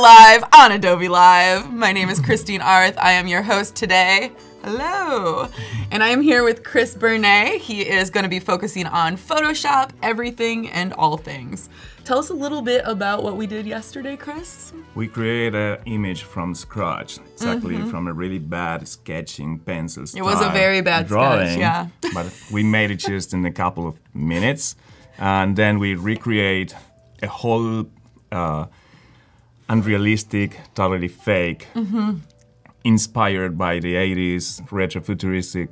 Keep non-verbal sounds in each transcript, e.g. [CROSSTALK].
live on Adobe Live. My name is Kristine Arth. I am your host today. Hello. And I am here with Chris Bernay. He is going to be focusing on Photoshop, everything and all things. Tell us a little bit about what we did yesterday, Chris. We created an image from scratch, exactly mm -hmm. from a really bad sketching pencil style. It was a very bad drawing, sketch, yeah. but we made it just in a couple of minutes. And then we recreate a whole uh, unrealistic, totally fake, mm -hmm. inspired by the 80s retrofuturistic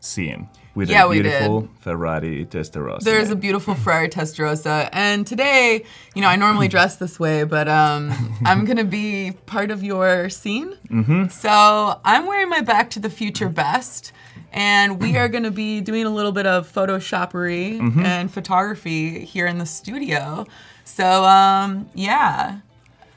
scene with yeah, a beautiful Ferrari Testarossa. There's a beautiful Ferrari Testarossa, and today, you know, I normally [LAUGHS] dress this way, but um, I'm gonna be part of your scene. Mm -hmm. So I'm wearing my Back to the Future best, and we are gonna be doing a little bit of photoshoppery mm -hmm. and photography here in the studio. So um, yeah.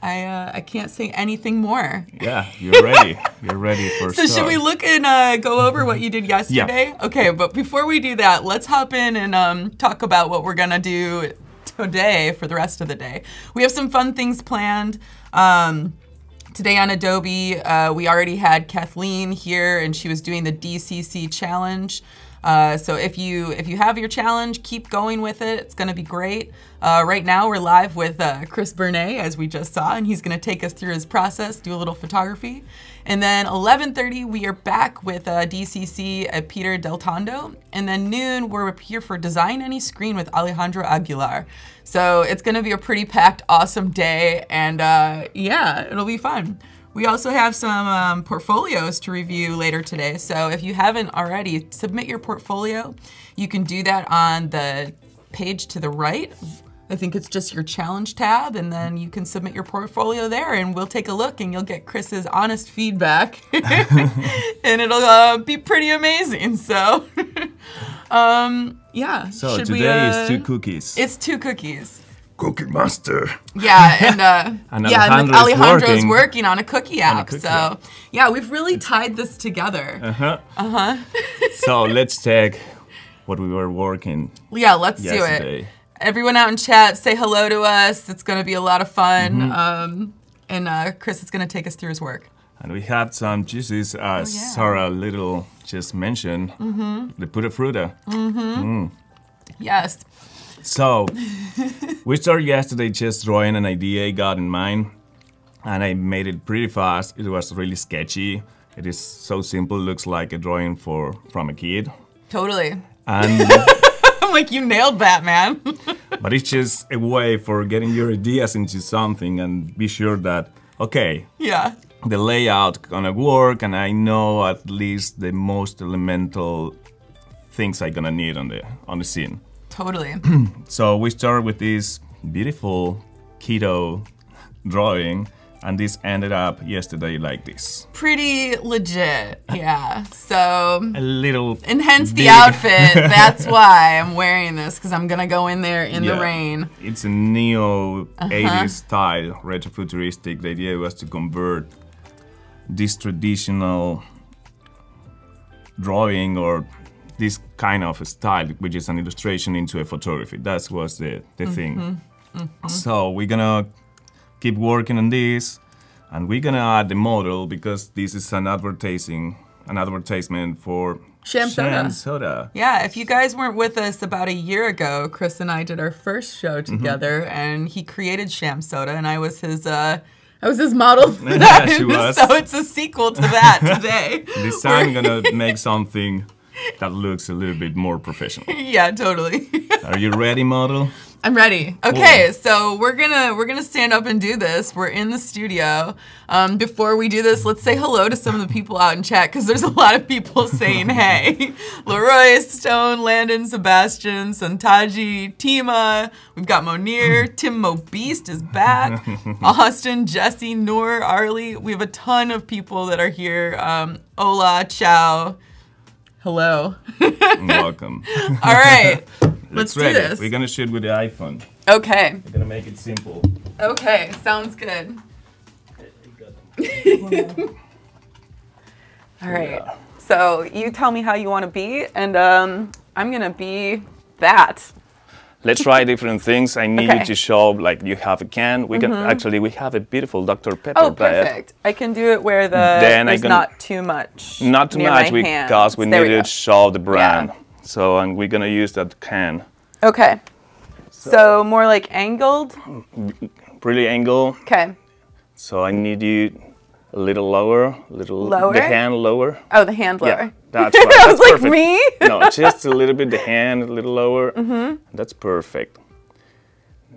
I uh, I can't say anything more. Yeah, you're ready. you're ready for. [LAUGHS] So should we look and uh, go over what you did yesterday? Yeah. Okay, but before we do that, let's hop in and um, talk about what we're gonna do today for the rest of the day. We have some fun things planned. Um, today on Adobe, uh, we already had Kathleen here, and she was doing the DCC challenge. Uh, so if you if you have your challenge, keep going with it. It's going to be great. Uh, right now we're live with uh, Chris Bernay, as we just saw, and he's going to take us through his process, do a little photography. And then 11.30, we are back with uh, DCC at Peter Del Tondo. And then noon, we're here for Design Any Screen with Alejandro Aguilar. So it's going to be a pretty packed, awesome day. And uh, yeah, it'll be fun. We also have some um, portfolios to review later today. So if you haven't already, submit your portfolio. You can do that on the page to the right. I think it's just your challenge tab, and then you can submit your portfolio there, and we'll take a look, and you'll get Chris's honest feedback, [LAUGHS] and it'll uh, be pretty amazing. So, [LAUGHS] um, yeah. So today we, uh, is two cookies. It's two cookies. Cookie Master. Yeah, [LAUGHS] and, uh, and yeah, and Alejandro's working, working on a cookie app. A cookie so app. yeah, we've really tied this together. Uh huh. Uh huh. so [LAUGHS] let's take what we were working. Yeah, let's yesterday. do it. Everyone out in chat, say hello to us. It's going to be a lot of fun. Mm -hmm. um, and uh, Chris is going to take us through his work. And we have some juices, uh, oh, yeah. Sarah Little just mentioned. Mm -hmm. The Pura Fruta. Mm -hmm. mm. Yes. So, we started yesterday just drawing an idea I got in mind, and I made it pretty fast. It was really sketchy. It is so simple, looks like a drawing for from a kid. Totally. And [LAUGHS] I'm like, you nailed that, man. [LAUGHS] but it's just a way for getting your ideas into something and be sure that, okay. Yeah. The layout gonna work and I know at least the most elemental things I gonna need on the on the scene. Totally. [CLEARS THROAT] so we start with this beautiful keto drawing and this ended up yesterday like this. Pretty legit, yeah. So a little and hence the outfit. [LAUGHS] That's why I'm wearing this because I'm gonna go in there in yeah. the rain. It's a neo uh -huh. 80s style, retrofuturistic. The idea was to convert this traditional drawing or this kind of style, which is an illustration, into a photography. That was the, the mm -hmm. thing. Mm -hmm. So we're gonna keep working on this, and we're gonna add the model because this is an advertising, an advertisement for Sham Soda. Sham Soda. Yeah, if you guys weren't with us about a year ago, Chris and I did our first show mm-hmm. together, mm -hmm. and he created Sham Soda, and I was his. Uh, I was his model. [LAUGHS] yeah, she [LAUGHS] was. So it's a sequel to that [LAUGHS] today. this time, I'm gonna make something [LAUGHS] that looks a little bit more professional. [LAUGHS] yeah, totally. [LAUGHS] Are you ready, model? I'm ready. Okay, so we're gonna we're gonna stand up and do this. We're in the studio. Um, before we do this, let's say hello to some of the people out in chat because there's a lot of people saying hey. Leroy, Stone, Landon, Sebastian, Santaji, Tima. We've got Monir. Tim Mo Beast is back. Austin, Jesse, Noor, Arlie. We have a ton of people that are here. Um, Ola, Ciao. Hello. Welcome. [LAUGHS] All right. Let's ready. do this. We're gonna shoot with the iPhone. Okay. We're gonna make it simple. Okay, sounds good. [LAUGHS] All right. Yeah. So you tell me how you want to be, and um, I'm gonna be that. Let's try different things. I need Okay. you to show like you have a can. We can mm-hmm. actually we have a beautiful Dr. Pepper Oh, diet. perfect. I can do it where the Then I there's can- not too much. Not too much because we There need go. to show the brand. So and we're gonna use that can. Okay. So, more like angled. Really angle. Okay. So I need you a little lower, a little Lower? the hand lower. Oh, the hand Yeah, lower. That's right. [LAUGHS] I was That's like perfect. me. no, just a little bit the hand a little lower. Mm-hmm. That's perfect.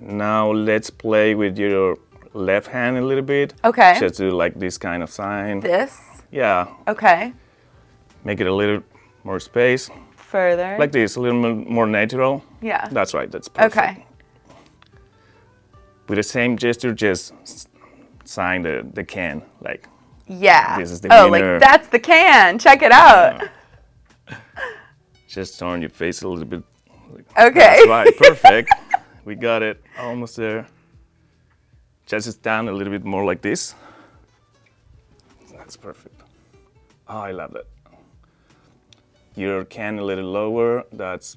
Now let's play with your left hand a little bit. Okay. Just do like this kind of sign. This. Yeah, Okay. make it a little more space. Further. Like this, a little more natural. yeah. That's right, that's perfect. Okay. With the same gesture, just sign the, the can. Like, Yeah. This is the oh, winner. like that's the can. Check it out. Uh-huh. just turn your face a little bit. Okay. Right, perfect. [LAUGHS] we got it, almost there. Just stand a little bit more like this. That's perfect. Oh, I love that. Your can a little lower. That's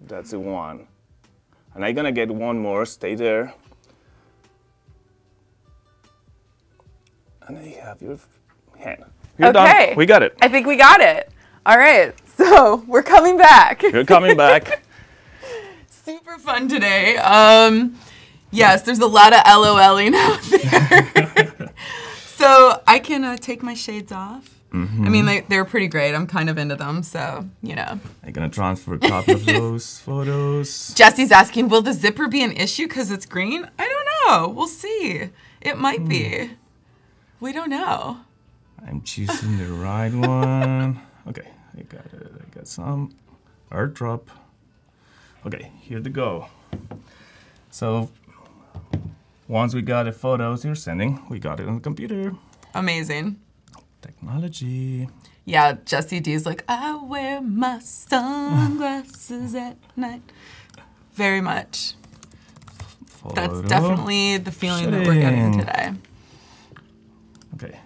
that's the one. And I'm gonna get one more. Stay there. And then you have your hand. You're Okay. done. We got it. I think we got it. All right. [LAUGHS] So we're coming back. You're coming back. [LAUGHS] Super fun today. Um, yes, there's a lot of LOLing [LAUGHS] out there. so I can uh, take my shades off. I mean, they, they're pretty great. I'm kind of into them, so you know. I'm gonna transfer a copy of those photos. Jesse's asking, will the zipper be an issue because it's green? I don't know. We'll see. It might be. We don't know. I'm choosing the right one. [LAUGHS] Okay, I got it. I got some art drop. Okay, here to go. So once we got the photos you're sending, we got it on the computer. Amazing. Technology. Yeah, Jesse D's like, I wear my sunglasses [LAUGHS] at night. Very much. That's definitely the feeling that we're getting today. Okay.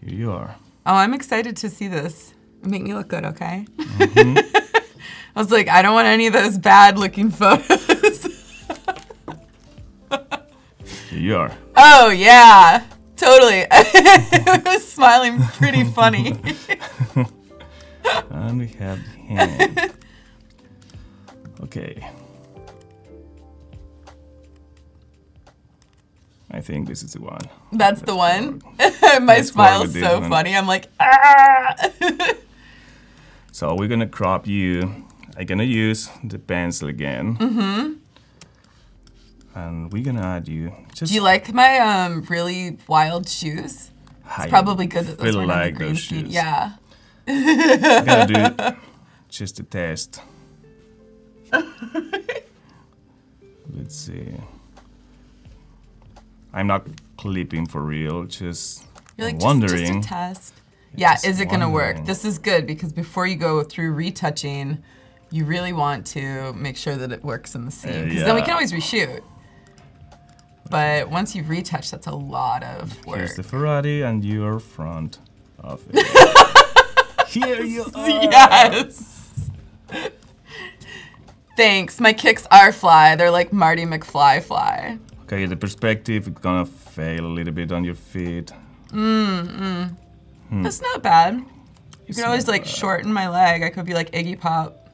Here you are. Oh, I'm excited to see this. Make me look good, okay? Mm-hmm. [LAUGHS] I was like, I don't want any of those bad looking photos. Here you are. oh, yeah. Totally. [LAUGHS] I was smiling pretty funny. [LAUGHS] And we have the hand. Okay. I think this is the one. That's the Let's one. [LAUGHS] My Let's smile is so one. funny. I'm like, ah. [LAUGHS] So we're gonna crop you. I'm gonna use the pencil again. Mm-hmm. And we're gonna add you. Just Do you like my um really wild shoes? I Probably good that those really weren't on the like green those shoes. Yeah. I'm gonna do [LAUGHS] just a test. Let's see. I'm not clipping for real. Just You're like, just, wondering. just a test. Yeah, just is it gonna work? This is good because before you go through retouching, you really want to make sure that it works in the uh, scene. Because then we can always reshoot. But once you've retouched, that's a lot of work. Here's the Ferrari and your front of it. [LAUGHS] Here you [LAUGHS] are. Yes. Thanks. My kicks are fly. They're like Marty McFly fly. Okay, the perspective is gonna fail a little bit on your feet. Mmm, That's not bad. You It's can always like bad. shorten my leg. I could be like Iggy Pop.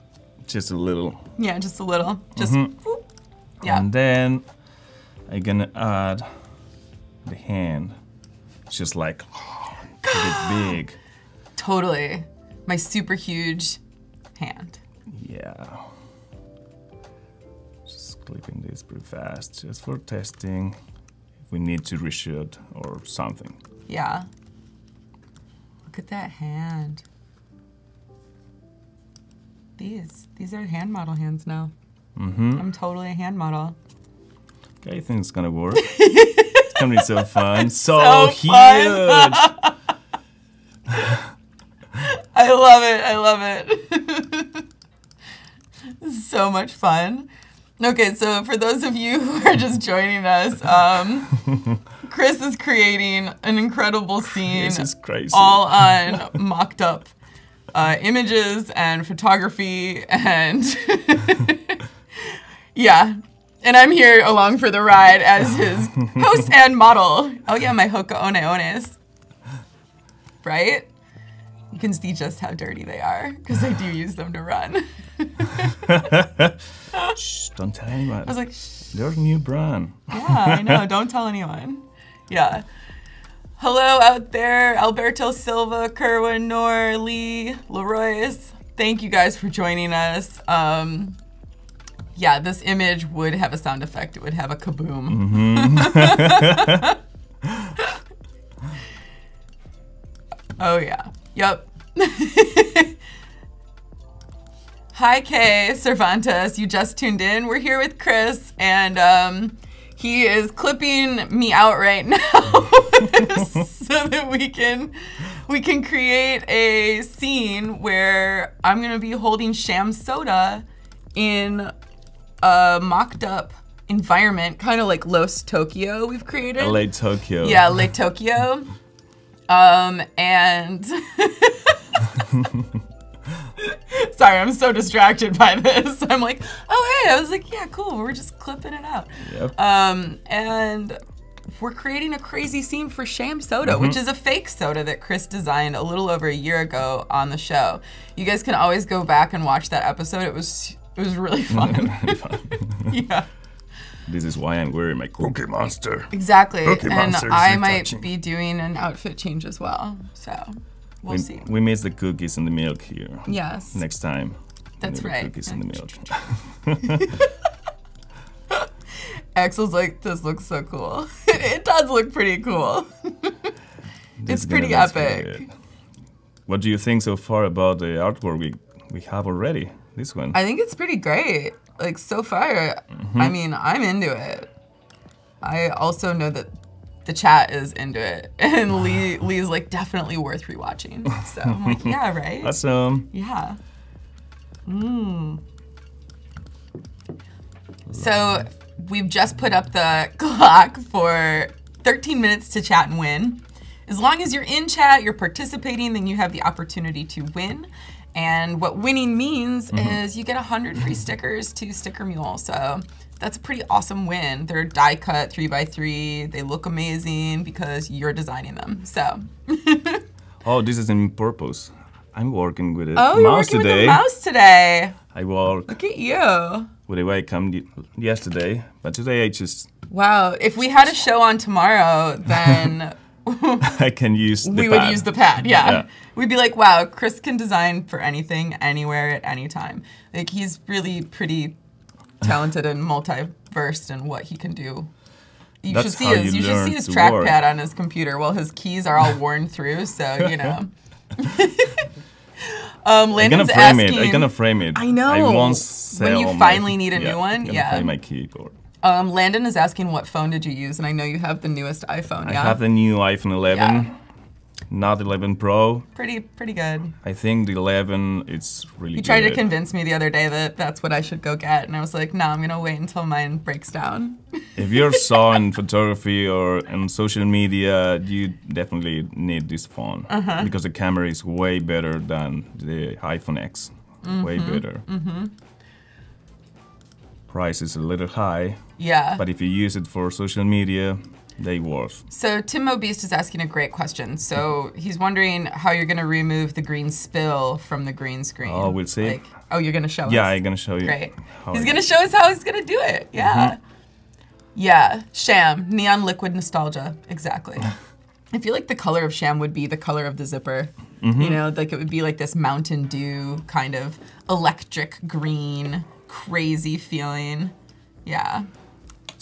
Just a little. Yeah, just a little. Just Mm-hmm. whoop. yeah. And then I'm gonna add the hand. It's Just like pretty [GASPS] big. Totally. My super huge hand. Yeah. Clipping this pretty fast, just for testing. If we need to reshoot or something. Yeah. Look at that hand. These. These are hand model hands now. Mm-hmm. I'm totally a hand model. Okay, I think it's gonna work. [LAUGHS] it's gonna be so fun. [LAUGHS] So, so huge. fun. [LAUGHS] I love it. I love it. So much fun. Okay, so for those of you who are just joining us, um, [LAUGHS] Chris is creating an incredible scene This is crazy. all on [LAUGHS] mocked up uh, images and photography and [LAUGHS] Yeah. And I'm here along for the ride as his host and model. Oh yeah, my hoka one ones. Right? You can see just how dirty they are because I do use them to run. [LAUGHS] Shh, don't tell anyone. I was like, Shh. A new brand. yeah, I know. Don't tell anyone. Yeah. Hello out there, Alberto Silva, Kerwin, Nor, Lee, Leroy's. Thank you guys for joining us. Um, yeah, this image would have a sound effect. It would have a kaboom. [LAUGHS] [LAUGHS] oh yeah. Yep. [LAUGHS] Hi Kay Cervantes, you just tuned in. We're here with Chris, and um, he is clipping me out right [LAUGHS] now [LAUGHS] so that we can we can create a scene where I'm gonna be holding sham soda in a mocked up environment, kind of like Los Tokyo we've created. LA Tokyo. Yeah, Lake Tokyo. Um, and [LAUGHS] sorry, I'm so distracted by this. I'm like, oh hey, I was like, yeah, cool. We're just clipping it out. Yep. Um, and we're creating a crazy scene for Sham Soda, which is a fake soda that Chris designed a little over a year ago on the show. You guys can always go back and watch that episode. It was it was really [LAUGHS] fun. [LAUGHS] yeah. This is why I'm wearing my Cookie Monster. Exactly. Cookie and Monsters I might touching. be doing an outfit change as well. So we'll We, see. we miss the cookies and the milk here. Yes. Next time. That's Maybe right. Cookies and the milk. [LAUGHS] Axel's like, this looks so cool. [LAUGHS] it does look pretty cool. [LAUGHS] It's pretty epic. What do you think so far about the artwork we we have already? This one. I think it's pretty great. Like so far, Mm-hmm. I mean, I'm into it. I also know that the chat is into it, [LAUGHS] and Lee Lee's like definitely worth rewatching. So I'm like, [LAUGHS] yeah, right. awesome. Yeah. Mm. So we've just put up the [LAUGHS] clock for 13 minutes to chat and win. As long as you're in chat, you're participating, then you have the opportunity to win. And what winning means mm-hmm. is you get 100 free mm-hmm. stickers to Sticker Mule. So that's a pretty awesome win. They're die cut 3x3. They look amazing because you're designing them. So. [LAUGHS] Oh, this is in purpose. I'm working with a Oh, you're mouse working today. with a mouse today. I work Look at you. with a webcam y- yesterday, but today I just Wow. If we had a show on tomorrow, then [LAUGHS] I can use [LAUGHS] the we would use the pad. Yeah. Yeah. We'd be like, wow, Chris can design for anything, anywhere, at any time. Like, he's really pretty talented and multi-versed in what he can do. You That's should see his you you, should see his trackpad on his computer. Well, his keys are all [LAUGHS] worn through, so you know. [LAUGHS] um, I'm gonna frame asking. it. I'm gonna frame it. I know. I won't sell When you my- finally need a new yeah, one, I'm gonna yeah. frame my keyboard. Um, Landon is asking what phone did you use, and I know you have the newest iPhone. Yeah? I have the new iPhone 11, Yeah. Not 11 Pro. pretty pretty good. I think the 11 it's really He tried to convince me the other day that that's what I should go get, and I was like, no, I'm gonna wait until mine breaks down. [LAUGHS] if you're saw in photography or in social media, you definitely need this phone Uh-huh. because the camera is way better than the iPhone X. Way Mm-hmm. better. Price is a little high, Yeah. but if you use it for social media, they worth. so Tim Mo Beast is asking a great question. So he's wondering how you're gonna remove the green spill from the green screen. Oh, we'll see. Like, oh, you're gonna show Yeah, us. I'm gonna show you. Great. He's gonna show us how he's gonna do it. Yeah. Mm-hmm. Yeah. Sham. Neon liquid nostalgia. Exactly. [LAUGHS] I feel like the color of Sham would be the color of the zipper. Mm-hmm. You know, like it would be like this Mountain Dew kind of electric green, crazy feeling. Yeah.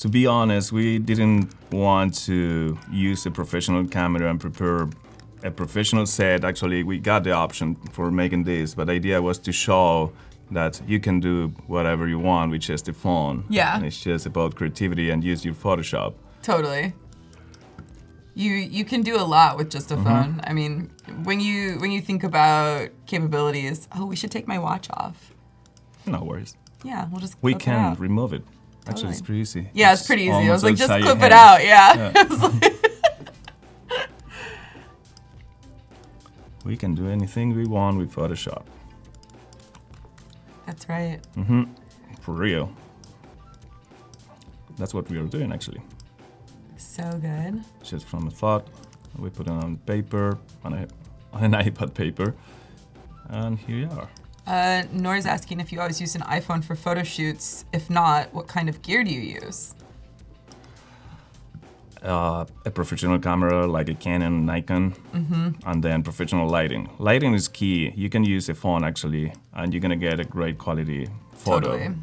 To be honest, we didn't want to use a professional camera and prepare a professional set. Actually, we got the option for making this, but the idea was to show that you can do whatever you want with just the phone. Yeah. And it's just about creativity and use your Photoshop. Totally. You you can do a lot with just a mm-hmm. phone. I mean, when you when you think about capabilities, oh, we should take my watch off. No worries. Yeah, we'll just We can remove it. Actually, Totally. it's pretty easy. Yeah, it's pretty easy. I was like, just clip it out. Yeah. Yeah. [LAUGHS] [LAUGHS] We can do anything we want with Photoshop. That's right. Mm-hmm. For real. that's what we are doing actually. So good. Just from a thought, we put it on paper, on, a, [LAUGHS] on an iPad paper, and here you are. Uh, Nora's asking if you always use an iPhone for photo shoots. If not, what kind of gear do you use? Uh, a professional camera like a Canon, Nikon, and then professional lighting. Lighting is key. You can use a phone actually, and you're gonna get a great quality photo. Totally.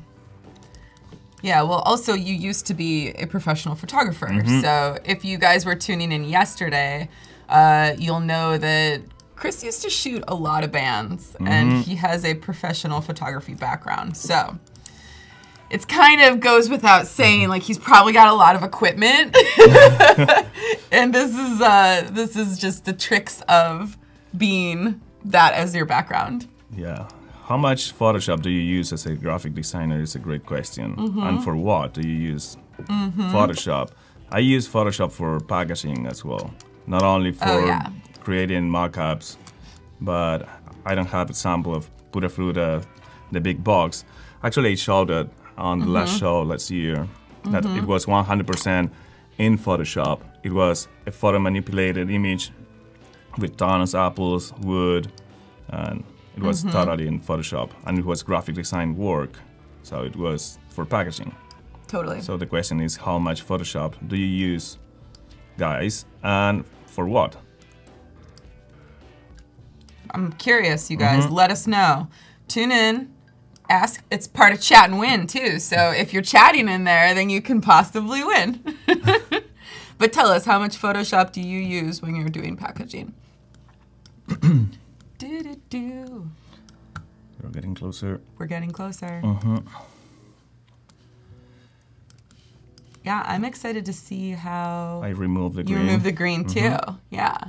Yeah, well, also, you used to be a professional photographer. Mm-hmm. So if you guys were tuning in yesterday, uh, you'll know that Chris used to shoot a lot of bands Mm-hmm. and he has a professional photography background. So it's kind of goes without saying, like he's probably got a lot of equipment. [LAUGHS] and this is uh, this is just the tricks of being that as your background. Yeah. How much Photoshop do you use as a graphic designer is a great question. Mm-hmm. And for what do you use Photoshop? I use Photoshop for packaging as well. Not only for Oh, yeah. Creating mockups, but I don't have a sample of Pura Fruta, the big box. Actually, I showed it on the last Mm-hmm. show last year that it was 100% in Photoshop. It was a photo manipulated image with tons of apples, wood, and it was Mm-hmm. totally in Photoshop. And it was graphic design work, so it was for packaging. Totally. So the question is, how much Photoshop do you use, guys, and for what? I'm curious, you guys. Let us know. Tune in. Ask. It's part of chat and win too. So if you're chatting in there, then you can possibly win. [LAUGHS] but tell us, how much Photoshop do you use when you're doing packaging? do do do. We're getting closer. We're getting closer. Mm-hmm. Yeah, I'm excited to see how I remove the green. you remove the green too. Yeah.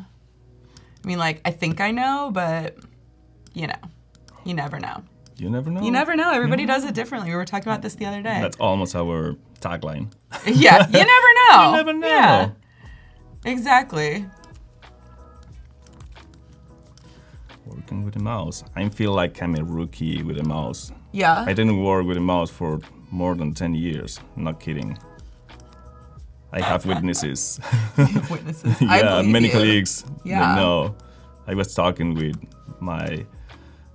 I mean, like I think I know, but you know, you never know. you never know. You never know. Everybody does it differently. We were talking about this the other day. That's almost our tagline. [LAUGHS] yeah, you never know. You never know. Yeah, exactly. Working with a mouse. I feel like I'm a rookie with a mouse. Yeah. I didn't work with a mouse for more than 10 years. Not kidding. I have witnesses. [LAUGHS] Witnesses. [LAUGHS] I yeah, many you. colleagues. Yeah. Know. I was talking with my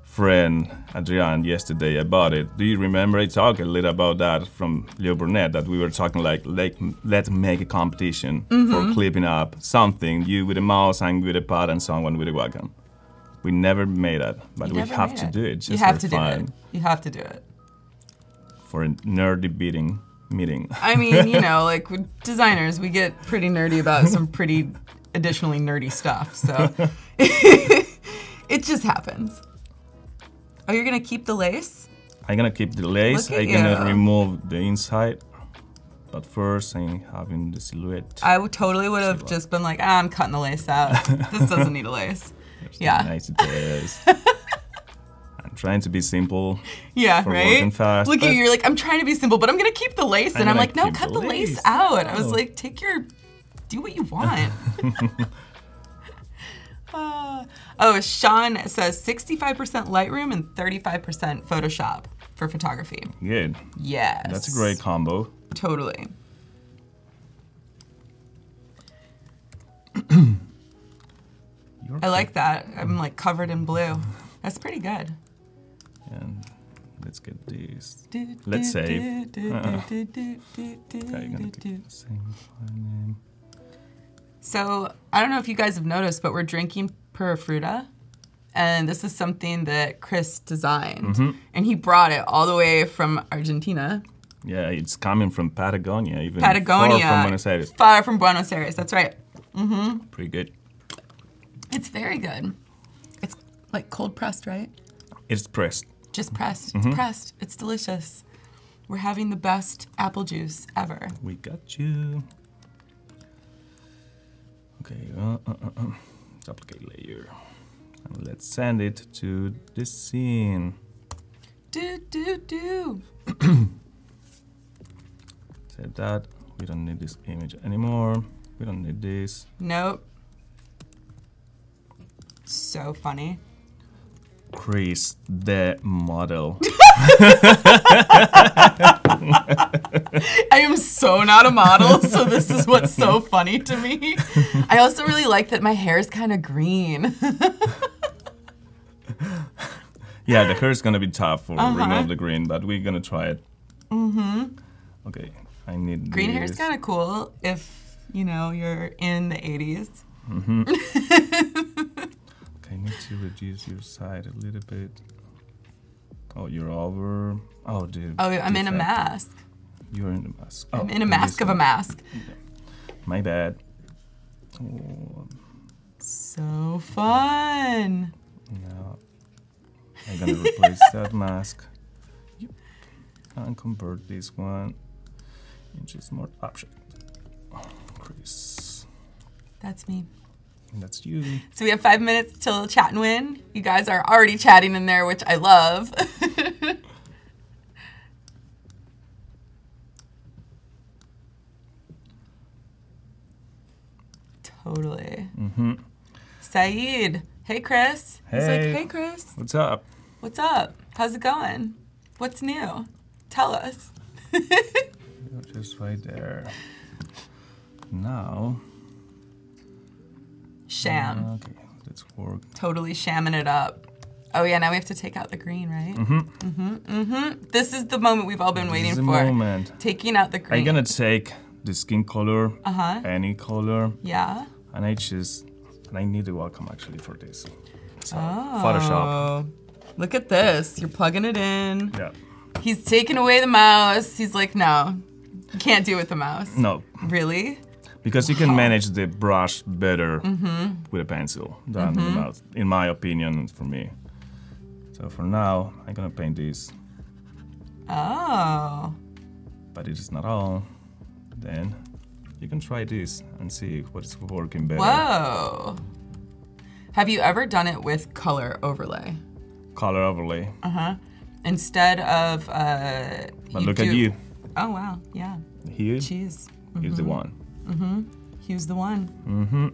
friend Adrian yesterday about it. Do you remember? I talked a little about that from Leo Burnett that we were talking like, like let's make a competition Mm-hmm. for clipping up something. You with a mouse, I'm with a pad, and someone with a Wacom. We never made it, but You we have to it. do it just you have to do it. You have to do it. for a nerdy beating meeting. I mean, you [LAUGHS] know, like with designers, we get pretty nerdy about some pretty additionally nerdy stuff. So [LAUGHS] it just happens. Oh, you're gonna keep the lace? I'm gonna keep the lace. I'm gonna remove the inside. But first, I'm having the silhouette. I totally would have just been like, ah, I'm cutting the lace out. this doesn't need a lace. [LAUGHS] There's yeah. Nice details. Trying to be simple. Yeah, for right. working fast, Look at you. You're like, I'm trying to be simple, but I'm gonna keep the lace. I'm and I'm like, no, cut the lace lace. out. I was like, take your, do what you want. [LAUGHS] [LAUGHS] Uh, oh, Sean says 65% Lightroom and 35% Photoshop for photography. Good. Yes. That's a great combo. Totally. [CLEARS THROAT] I like that. I'm like covered in blue. That's pretty good. And let's get this. Let's save. [LAUGHS] Okay. So I don't know if you guys have noticed, but we're drinking Pura Fruta. And this is something that Chris designed. Mm-hmm. And he brought it all the way from Argentina. Yeah, it's coming from Patagonia, even Patagonia. far from Buenos Aires. Far from Buenos Aires. That's right. Mm -hmm. Pretty good. It's very good. It's like cold pressed, right? It's pressed. Just pressed. Mm-hmm. It's pressed. It's delicious. We're having the best apple juice ever. We got you. Okay, uh, uh, uh, uh. duplicate layer. And let's send it to this scene. Do, do, do. [COUGHS] Save that. We don't need this image anymore. We don't need this. Nope. So funny. Chris, the model. [LAUGHS] I am so not a model, so this is what's so [LAUGHS] funny to me. I also really like that my hair is kind of green. [LAUGHS] Yeah, the hair is gonna be tough for Uh-huh. remove the green, but we're gonna try it. Mm-hmm. Okay, I need Green hair is kind of cool if, you know, you're in the 80s. Okay, I need to reduce your side a little bit. Oh, you're over. Oh, dude. Oh, I'm in a mask. You're in a mask. I'm Oh, in a mask of a mask. My bad. Oh, So fun. now I'm gonna replace [LAUGHS] that mask. Yep. And convert this one into smart object. Chris. That's me. That's you. So we have five minutes till chat and win. You guys are already chatting in there, which I love. [LAUGHS] totally. Mm-hmm. Saeed. Hey, Chris. He's like, Hey. hey, Chris. What's up? What's up? How's it going? What's new? Tell us. [LAUGHS] Just right there. Now. Sham. Okay, let's work. Totally shamming it up. Oh, yeah, now we have to take out the green, right? Mm hmm. Mm hmm. Mm hmm. This is the moment we've all been waiting This is for. the moment. Taking out the green. I'm gonna take the skin color, Uh huh. any color, Yeah. and I just And I need a Wacom actually for this. So Oh. Photoshop. Look at this. You're plugging it in. Yeah. He's taking away the mouse. He's like, no, you can't do it with the mouse. No, Really? Because you can manage the brush better Mm-hmm. with a pencil than the mouse, in my opinion, for me. So for now, I'm gonna paint this, Oh. but it is not all. Then you can try this and see what is working better. Whoa. Have you ever done it with color overlay? Color overlay. Uh huh. Instead of. Uh, But look at you. Oh, wow. Yeah. Here is Cheese. the one. Hugh's the one. Mm-hmm.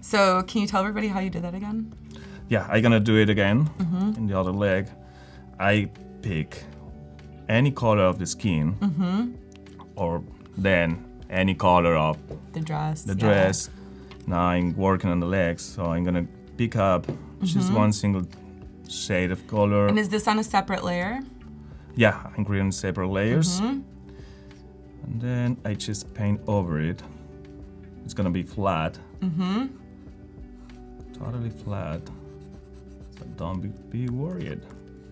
So, can you tell everybody how you did that again? Yeah, I'm gonna do it again Mm-hmm. in the other leg. I pick any color of the skin, Mm-hmm. or then any color of The dress. the yeah. dress. Now I'm working on the legs, so I'm gonna pick up just one single shade of color. Mm-hmm. And is this on a separate layer? yeah, I'm creating separate layers, Mm-hmm. and then I just paint over it. It's gonna be flat. Mm-hmm. Totally flat. So don't be, be worried.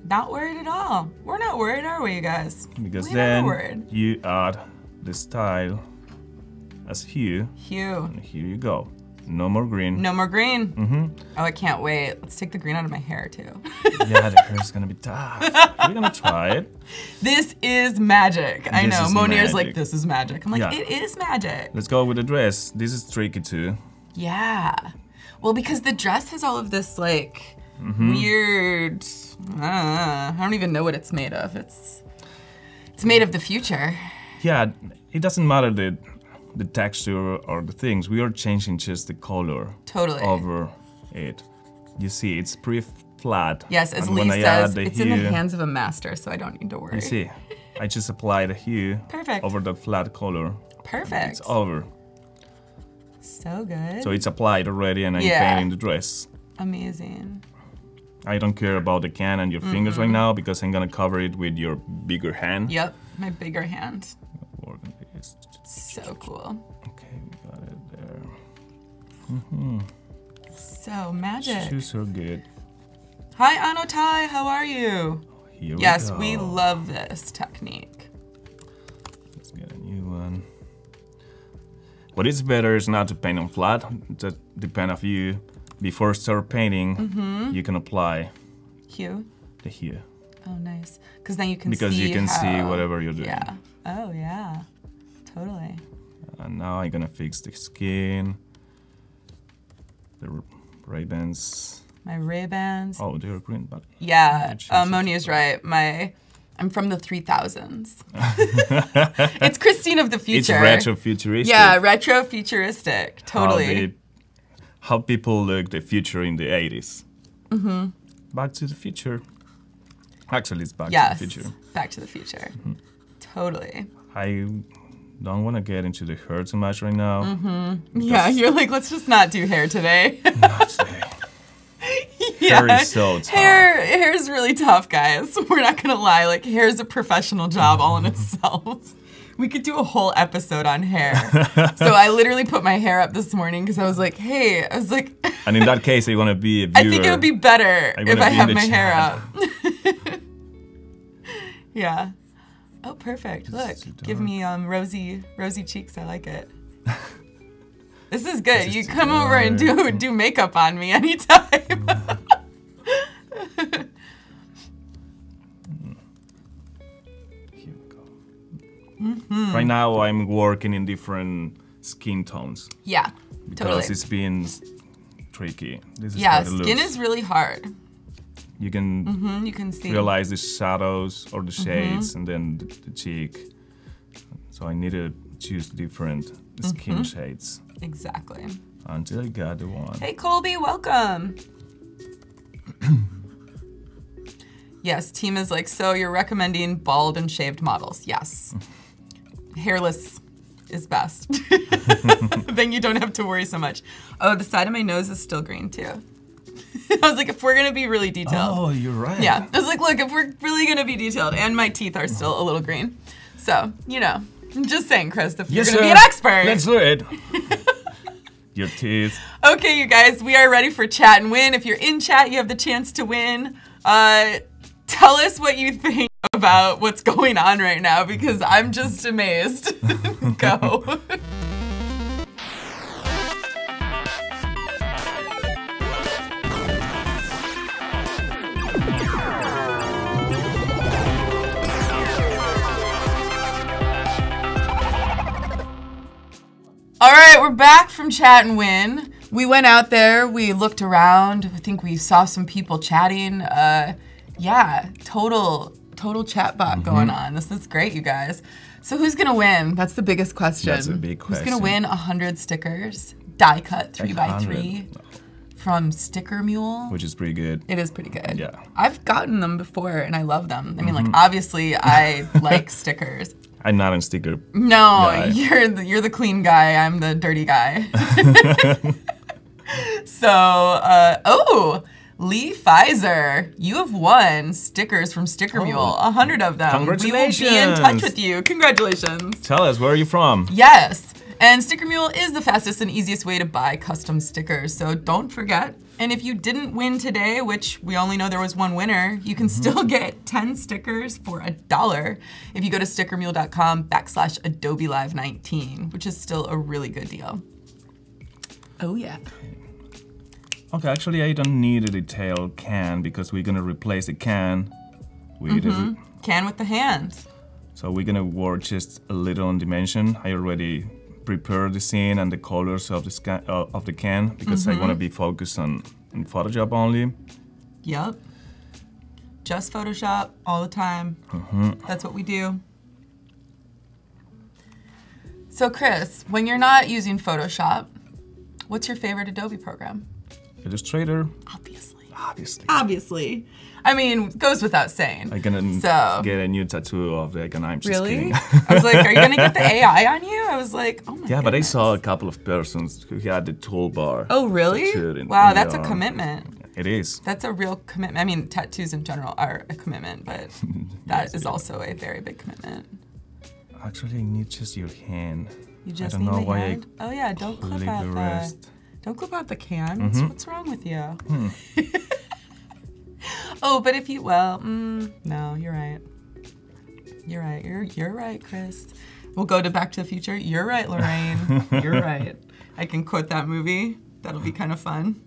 Not worried at all. We're not worried, are we, you guys? Because we then you add the style as hue, Hugh. and here you go. No more green. No more green. Mm-hmm. Oh, I can't wait. Let's take the green out of my hair, too. Yeah, the [LAUGHS] hair's gonna be tough. We're gonna try it. this is magic. I know. Monier's like, this is magic. I'm like, Yeah. it is magic. Let's go with the dress. This is tricky too. Yeah. Well, because the dress has all of this like Mm-hmm. weird. Uh, I don't even know what it's made of. It's it's made of the future. Yeah, it doesn't matter the the texture or the things. We are changing just the color Totally. over it. You see, it's pretty flat. Yes, as and Lee says, it's hue, in the hands of a master, so I don't need to worry. You see, I just apply the hue Perfect. over the flat color. Perfect. It's over. So good. So it's applied already, and I'm Yeah. painting the dress. Amazing. I don't care about the can and your fingers Mm-hmm. right now because I'm gonna cover it with your bigger hand. Yep. My bigger hand. On. So cool. Okay, we got it there. Mm -hmm. So magic. Shoes are good. Hi, Anotai. How are you? Here Yes, we, we love this technique. Let's get a new one. What is better is not to paint on flat. That depend of you. Before start painting, Mm-hmm. you can apply hue. the hue Oh, nice. Because then you can see. because see you can see whatever you're doing. Yeah. Oh, yeah. Totally. And now I'm gonna fix the skin. The Ray-Bans. My Ray Bans. Oh, they're green, but yeah. Uh. Moni is right. My. I'm from the 3000s. [LAUGHS] it's Kristine of the future. it's retro futuristic. Yeah, retro futuristic. Totally. How, they, how people look the future in the 80s. Mm-hmm. Back to the Future. Actually, it's Back yes. to the Future. Back to the Future. Mm-hmm. Totally. I don't want to get into the hair too much right now. Mm-hmm. Yeah, [LAUGHS] you're like, let's just not do hair today. [LAUGHS] Not today. [LAUGHS] yeah. Hair is so tough. Hair, hair is really tough, guys. We're not gonna lie. Like, hair is a professional job all in itself. We could do a whole episode on hair. so I literally put my hair up this morning because I was like, hey, I was like, And in that case, I want to be a viewer. I think it would be better I if I have my hair up. yeah. Oh, perfect. Look, give me um rosy, rosy cheeks. I like it. [LAUGHS] This is good. you come over and do do makeup on me [LAUGHS] anytime. [LAUGHS] Here we go. Mm-hmm. Right now, I'm working in different skin tones yeah, because totally. it's been tricky. This is Yeah, skin looks. is really hard. You can hmm you can see. realize the shadows or the Mm-hmm. shades, and then the, the cheek. So I need to choose different skin Mm-hmm. shades Exactly. until I got the one. Hey, Colby, welcome. [COUGHS] yes, team is like, so you're recommending bald and shaved models. Yes. [LAUGHS] Hairless is best. [LAUGHS] [LAUGHS] then you don't have to worry so much. Oh, the side of my nose is still green too. [LAUGHS] I was like, if we're gonna be really detailed. Oh, you're right. Yeah. I was like, look, if we're really gonna be detailed, and my teeth are still a little green. So, you know, I'm just saying, Chris, if Yes, you're gonna sir. be an expert. Let's do it. [LAUGHS] your teeth. Okay, you guys, we are ready for chat and win. If you're in chat, you have the chance to win. Uh, tell us what you think [LAUGHS] about what's going on right now because I'm just amazed. Go. All right, we're back from chat and win. We went out there, we looked around. I think we saw some people chatting. Uh, yeah, total total chat bot Mm-hmm. going on. This is great, you guys. So who's gonna win? That's the biggest question. That's a big question. Who's gonna win hundred stickers, die cut three by three, from Sticker Mule? Which is pretty good. It is pretty good. Yeah. Mm-hmm. I've gotten them before and I love them. I mean, like obviously I [LAUGHS] like stickers. I'm not on sticker. No, guy. [LAUGHS] you're the, you're the clean guy. I'm the dirty guy. [LAUGHS] so, uh, oh, Lee Pfizer, you have won stickers from Sticker Mule, a hundred of them. Congratulations! We will be in touch with you. Congratulations. Tell us where are you from? Yes. And Sticker Mule is the fastest and easiest way to buy custom stickers, so don't forget. And if you didn't win today, which we only know there was one winner, you can mm-hmm. still get 10 stickers for a dollar if you go to stickermule.com backslash Adobe Live 19, which is still a really good deal. Oh, yeah. Okay, actually, I don't need a detailed can because we're gonna replace the can with. A, mm-hmm. Can with the hand. so we're gonna work just a little on dimension. I already prepared the scene and the colors of the scan, uh, of the can because I want to be focused on, on Photoshop only. Yep. Just Photoshop all the time. That's what we do. So, Chris, when you're not using Photoshop, what's your favorite Adobe program? Illustrator, Obviously. obviously. Obviously. I mean, goes without saying. I'm gonna So- get a new tattoo of like, and I'm just Really? kidding. I was like, are you gonna get the [LAUGHS] AI on you? I was like, oh my yeah, but I saw a couple of persons who had the toolbar. Oh, really? in- Wow, in that's a commitment. It is. That's a real commitment. I mean, tattoos in general are a commitment, but [LAUGHS] that Yes, is it also a very big commitment. Actually, I need just your hand. You just I don't need know the why hand? Oh yeah, don't I clip leave out the the. Don't clip out the can. What's, mm-hmm. what's wrong with you? Hmm. [LAUGHS] [LAUGHS] oh, but if you well, mm, no, you're right. You're right. You're you're right, Chris. We'll go to Back to the Future. You're right, Lorraine. [LAUGHS] you're right. I can quote that movie. That'll be kind of fun.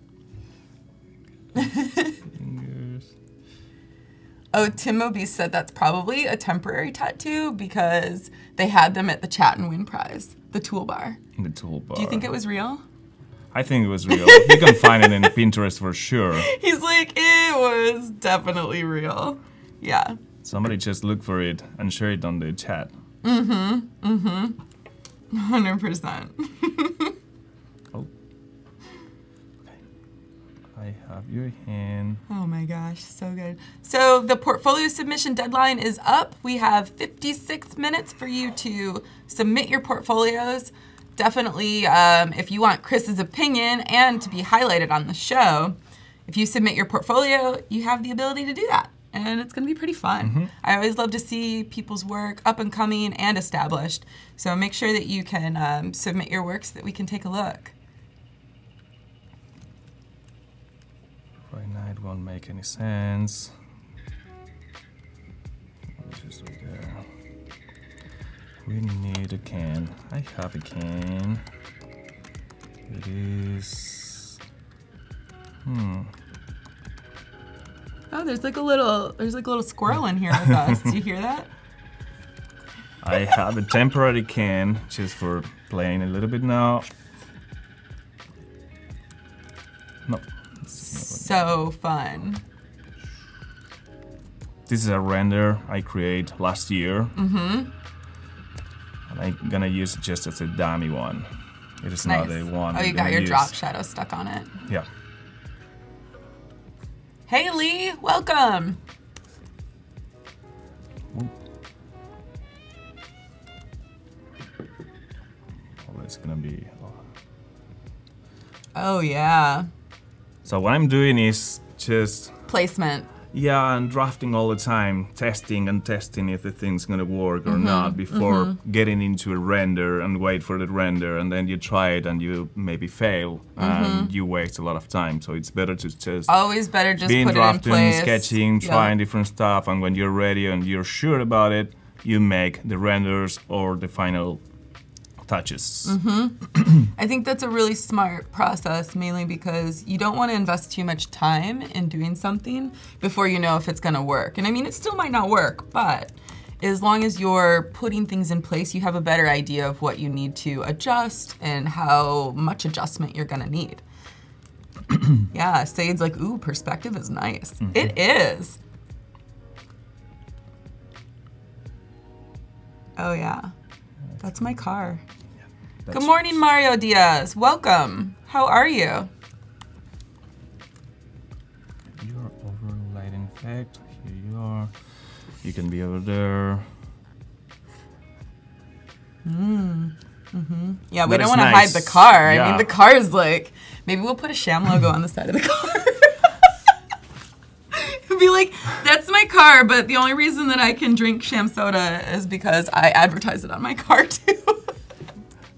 Oh, Tim Moby said that's probably a temporary tattoo because they had them at the Chat and Win Prize, the toolbar. The toolbar. Do you think it was real? I think it was real. you can find it in [LAUGHS] Pinterest for sure. He's like, it was definitely real. Yeah. Somebody just look for it and share it on the chat. Mm-hmm. Mm-hmm. 100%. Oh. Okay. I have your hand. Oh my gosh, so good. So the portfolio submission deadline is up. We have 56 minutes for you to submit your portfolios. Definitely, um, if you want Chris's opinion and to be highlighted on the show, if you submit your portfolio, you have the ability to do that. And it's going to be pretty fun. I always love to see people's work up and coming and established. So make sure that you can um, submit your work so that we can take a look. Right now it won't make any sense. We need a can. I have a can. It is. Hmm. Oh, there's like a little there's like a little squirrel in here with us. Do you hear that? [LAUGHS] I have a temporary can just for playing a little bit now. No. So fun. This is a render I create last year. Mm-hmm. And I'm gonna use it just as a dummy one. It is Nice. not a one. oh, you got your use. drop shadow stuck on it. Yeah. Hey Lee, welcome. Oh, it's gonna be. oh. Oh yeah. So what I'm doing is just Placement. Yeah, I'm drafting all the time, testing and testing if the thing's gonna work or Mm-hmm, not before getting into a render and wait for the render, and then you try it and you maybe fail Mm-hmm. and you waste a lot of time. So it's better to just Always better just being put it in drafting, place. sketching, Yeah. trying different stuff, and when you're ready and you're sure about it, you make the renders or the final touches. Mm-hmm. [CLEARS THROAT] I think that's a really smart process, mainly because you don't want to invest too much time in doing something before you know if it's going to work. And I mean, it still might not work, but as long as you're putting things in place, you have a better idea of what you need to adjust and how much adjustment you're going to need. [CLEARS THROAT] yeah, Sade's like, ooh, perspective is nice. It is. Oh, yeah. That's my car. Good That's- morning, Mario Diaz. Welcome. How are you? You're over light effect. Here you are. You can be over there. Mm. Mm -hmm. Yeah, we But don't want to hide the nice. car. I mean, the car is like, maybe we'll put a Sham logo on the side of the [LAUGHS] car. [LAUGHS] Be like, that's my car, but the only reason that I can drink Sham soda is because I advertise it on my car [LAUGHS] too.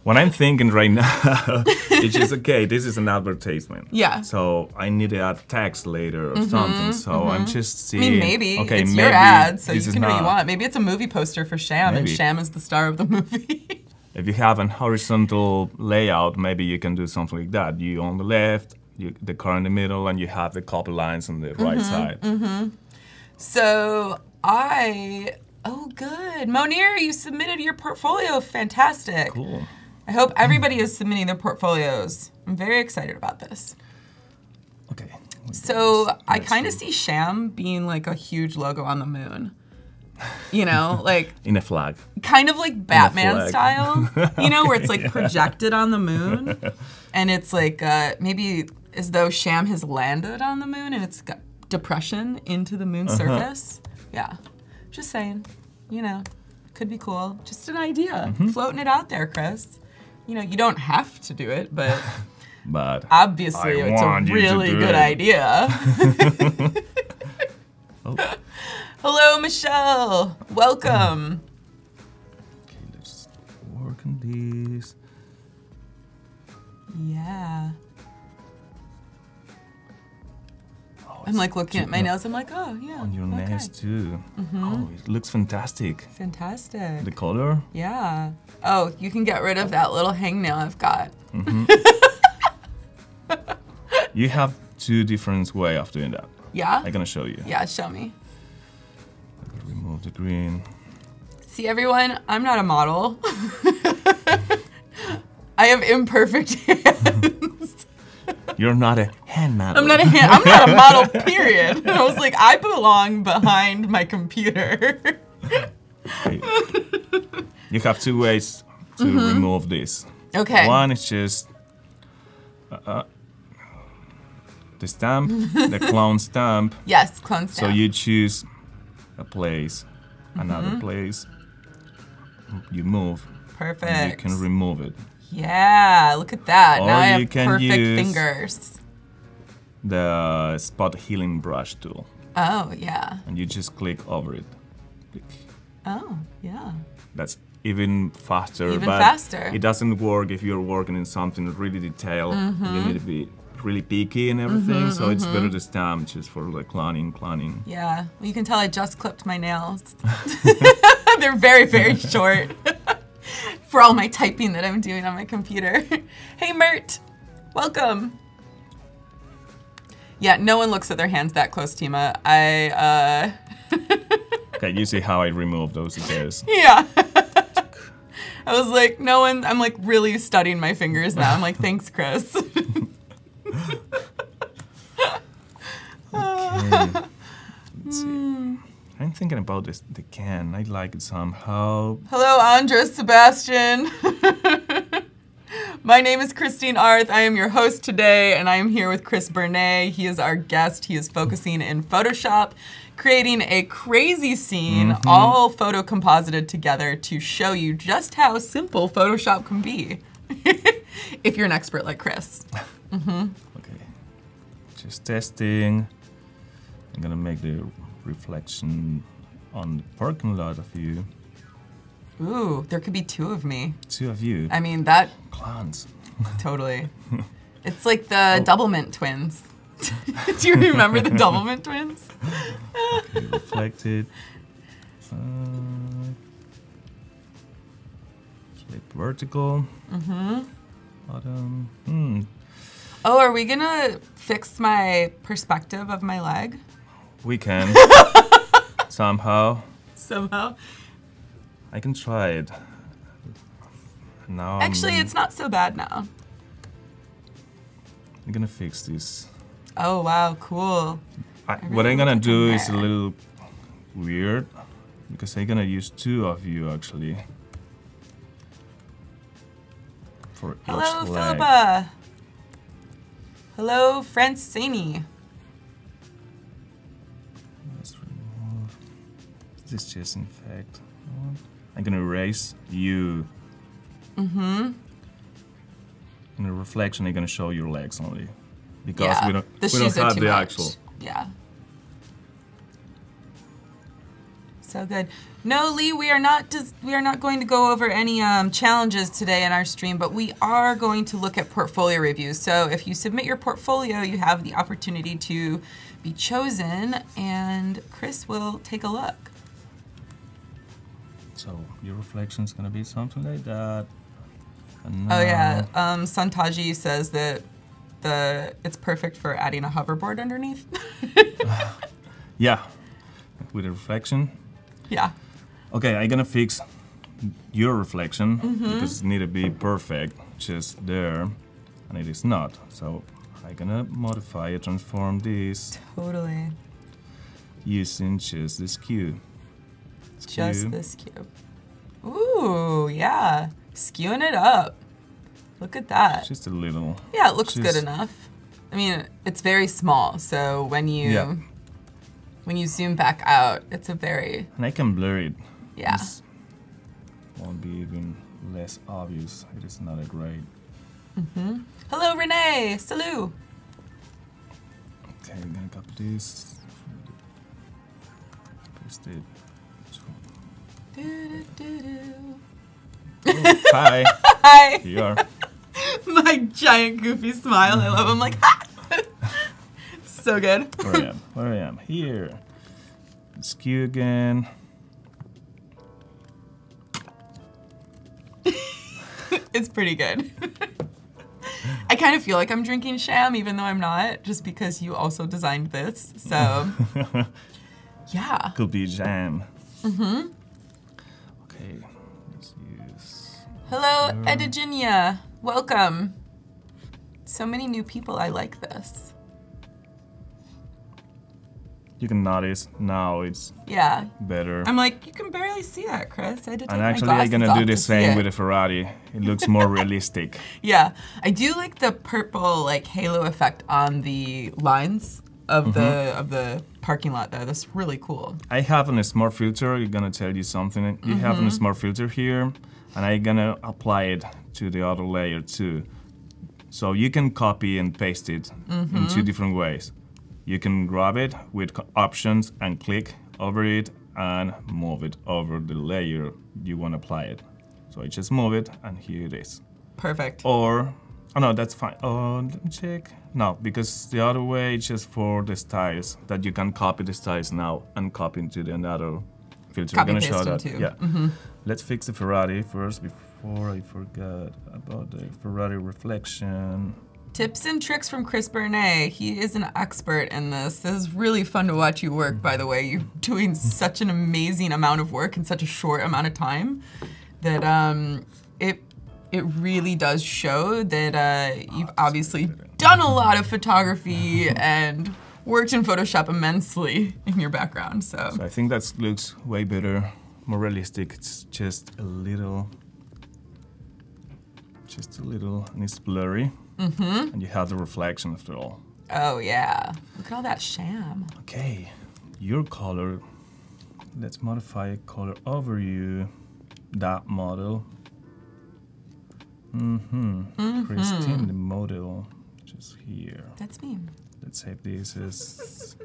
What I'm thinking right now, [LAUGHS] it's just okay. This is an advertisement. Yeah. So I need to add text later or mm-hmm, something. So I'm mm-hmm. just I seeing. mean, maybe Okay, it's maybe your ad, so you is can do what you want. Maybe it's a movie poster for Sham, and Sham is the star of the movie. If you have an horizontal layout, maybe you can do something like that. You on the left, you, the car in the middle, and you have the copper lines on the right Mm-hmm, side. So I, oh, good. Monir, you submitted your portfolio. Fantastic. Cool. I hope everybody is submitting their portfolios. I'm very excited about this. Okay. So I kind of see Sham being like a huge logo on the moon. You know, [LAUGHS] like in a flag. kind of like Batman style. You know, where it's like [LAUGHS] projected on the moon, [LAUGHS] and it's like uh, maybe as though Sham has landed on the moon and it's got depression into the moon's uh-huh. surface. Yeah, just saying. You know, could be cool. Just an idea, mm-hmm. floating it out there, Chris. You know, you don't have to do it, but [LAUGHS] But obviously I it's a want you to really good it. idea. Oh. [LAUGHS] [LAUGHS] Hello, Michelle. Welcome. I'm like looking at my nails. I'm like, oh yeah. on your okay. Nails too. Mm-hmm. Oh, it looks fantastic. Fantastic. The color. yeah. Oh, you can get rid of that little hangnail I've got. Mm-hmm. [LAUGHS] You have two different way of doing that. Yeah. I'm gonna show you. Yeah. Show me. I gotta Remove the green. See, everyone, I'm not a model. [LAUGHS] I have imperfect [LAUGHS] hands. You're not a hand model. I'm not a hand, I'm not a model. Period. And I was like, I belong behind my computer. Okay. you have two ways to remove this. okay. One is just uh, uh, the stamp, the [LAUGHS] clone stamp. Yes, clone stamp. So you choose a place, another Mm-hmm. place. You move, Perfect. and you can remove it. Yeah, look at that. Or now I have can perfect fingers. The spot healing brush tool, Oh, yeah. and you just click over it. Click. Oh, yeah. That's even faster. Even but faster. It doesn't work if you're working in something really detailed. You need to be really picky and everything. Mm-hmm, so it's mm-hmm. better to stamp just for like cloning, cloning. Yeah. Well, you can tell I just clipped my nails. [LAUGHS] [LAUGHS] They're very, very short [LAUGHS] for all my typing that I'm doing on my computer. [LAUGHS] hey, Mert. Welcome. Yeah, no one looks at their hands that close, Tima. I, uh, [LAUGHS] Okay, you see how I remove those hairs. yeah. [LAUGHS] I was like, no one, I'm like really studying my fingers now. I'm like, thanks, Chris. Okay. Let's see. I'm thinking about this the can. I like it somehow. Hello, Andres Sebastian. [LAUGHS] My name is Kristine Arth. I am your host today, and I am here with Chris Bernay. He is our guest. He is focusing in Photoshop, creating a crazy scene, mm-hmm. all photo composited together to show you just how simple Photoshop can be. [LAUGHS] if you're an expert like Chris. [LAUGHS] Mm-hmm. Okay. Just testing. I'm gonna make the reflection on the parking lot of you. Ooh, there could be two of me. Two of you. I mean, that Clowns. [LAUGHS] Totally. [LAUGHS] It's like the Doublemint twins. [LAUGHS] Do you remember the Doublemint twins? Okay, reflected. Uh, flip vertical. Mm-hmm. Bottom. Hmm. Oh, are we gonna fix my perspective of my leg We can. [LAUGHS] Somehow. somehow? I can try it. Now Actually, I'm, it's not so bad now. I'm gonna fix this. Oh wow, cool. I, really what I'm gonna do is a little weird because I'm gonna use two of you actually. For Hello. Philippa. Hello, Francini. This just, in fact, I'm gonna erase you. Mm-hmm. In the reflection, I'm gonna show your legs only. Because yeah, we don't, the we don't have the much. actual. Yeah. So good. No, Lee, we are not we are not going to go over any um, challenges today in our stream, but we are going to look at portfolio reviews. So if you submit your portfolio, you have the opportunity to be chosen, and Chris will take a look. So your reflection is gonna be something like that. And Oh yeah, um, Santaji says that the it's perfect for adding a hoverboard underneath. [LAUGHS] Yeah. With a reflection. yeah. Okay, I'm gonna fix your reflection Mm-hmm. because it need to be perfect just there, and it is not. So I'm gonna modify it, transform this Totally. using just this Just this cube. Ooh, yeah. Skewing it up. Look at that. Just a little. Yeah, it looks good enough. I mean, it's very small, so when you Yeah. when you zoom back out, it's a very And I can blur it. yeah. This won't be even less obvious. It is not a great. Mhm. Hello, Renee. Salut. Okay, I'm gonna copy this. Paste it. Do-do-do-do. Oh, hi. Hi. Here you are. [LAUGHS] My giant goofy smile. I love. I'm like, [LAUGHS] so good. Where I am. Where I am. Here. Skew again. [LAUGHS] It's pretty good. I kind of feel like I'm drinking sham, even though I'm not, just because you also designed this. So, yeah. Could be jam. Mm-hmm. Okay. Let's use. Hello, Ediginia. Welcome. So many new people. I like this. You can notice now it's Yeah. better. I'm like, you can barely see that, Chris. I had to take and my actually, I'm gonna do the same with the Ferrari. It looks more [LAUGHS] realistic. Yeah, I do like the purple like halo effect on the lines of the Mm-hmm. of the parking lot though. That's really cool. I have a smart filter. I'm gonna tell you something. You have Mm-hmm. a smart filter here, and I'm gonna apply it to the other layer too. So you can copy and paste it in Mm-hmm. two different ways. You can grab it with options and click over it and move it over the layer you want to apply it. So I just move it, and here it is. Perfect. Or, oh no, that's fine. Oh, let me check. No, because the other way is just for the styles that you can copy the styles now and copy into the another filter. Copy I'm gonna show that. too. Yeah. Mhm. Let's fix the Ferrari first before I forget about the Ferrari reflection. Tips and tricks from Chris Bernay. He is an expert in this. This is really fun to watch you work, by the way. You're [LAUGHS] doing such an amazing amount of work in such a short amount of time that um, it it really does show that uh, you've obviously done a lot of photography and worked in Photoshop immensely [LAUGHS] in your background. So, So I think that looks way better, more realistic. It's just a little, just a little, and it's blurry. Mm-hmm. And you have the reflection after all. oh yeah, look at all that sham. Okay, your color. Let's modify a color you, That model. Mm-hmm. Kristine, the model, just here. That's me. Let's say this is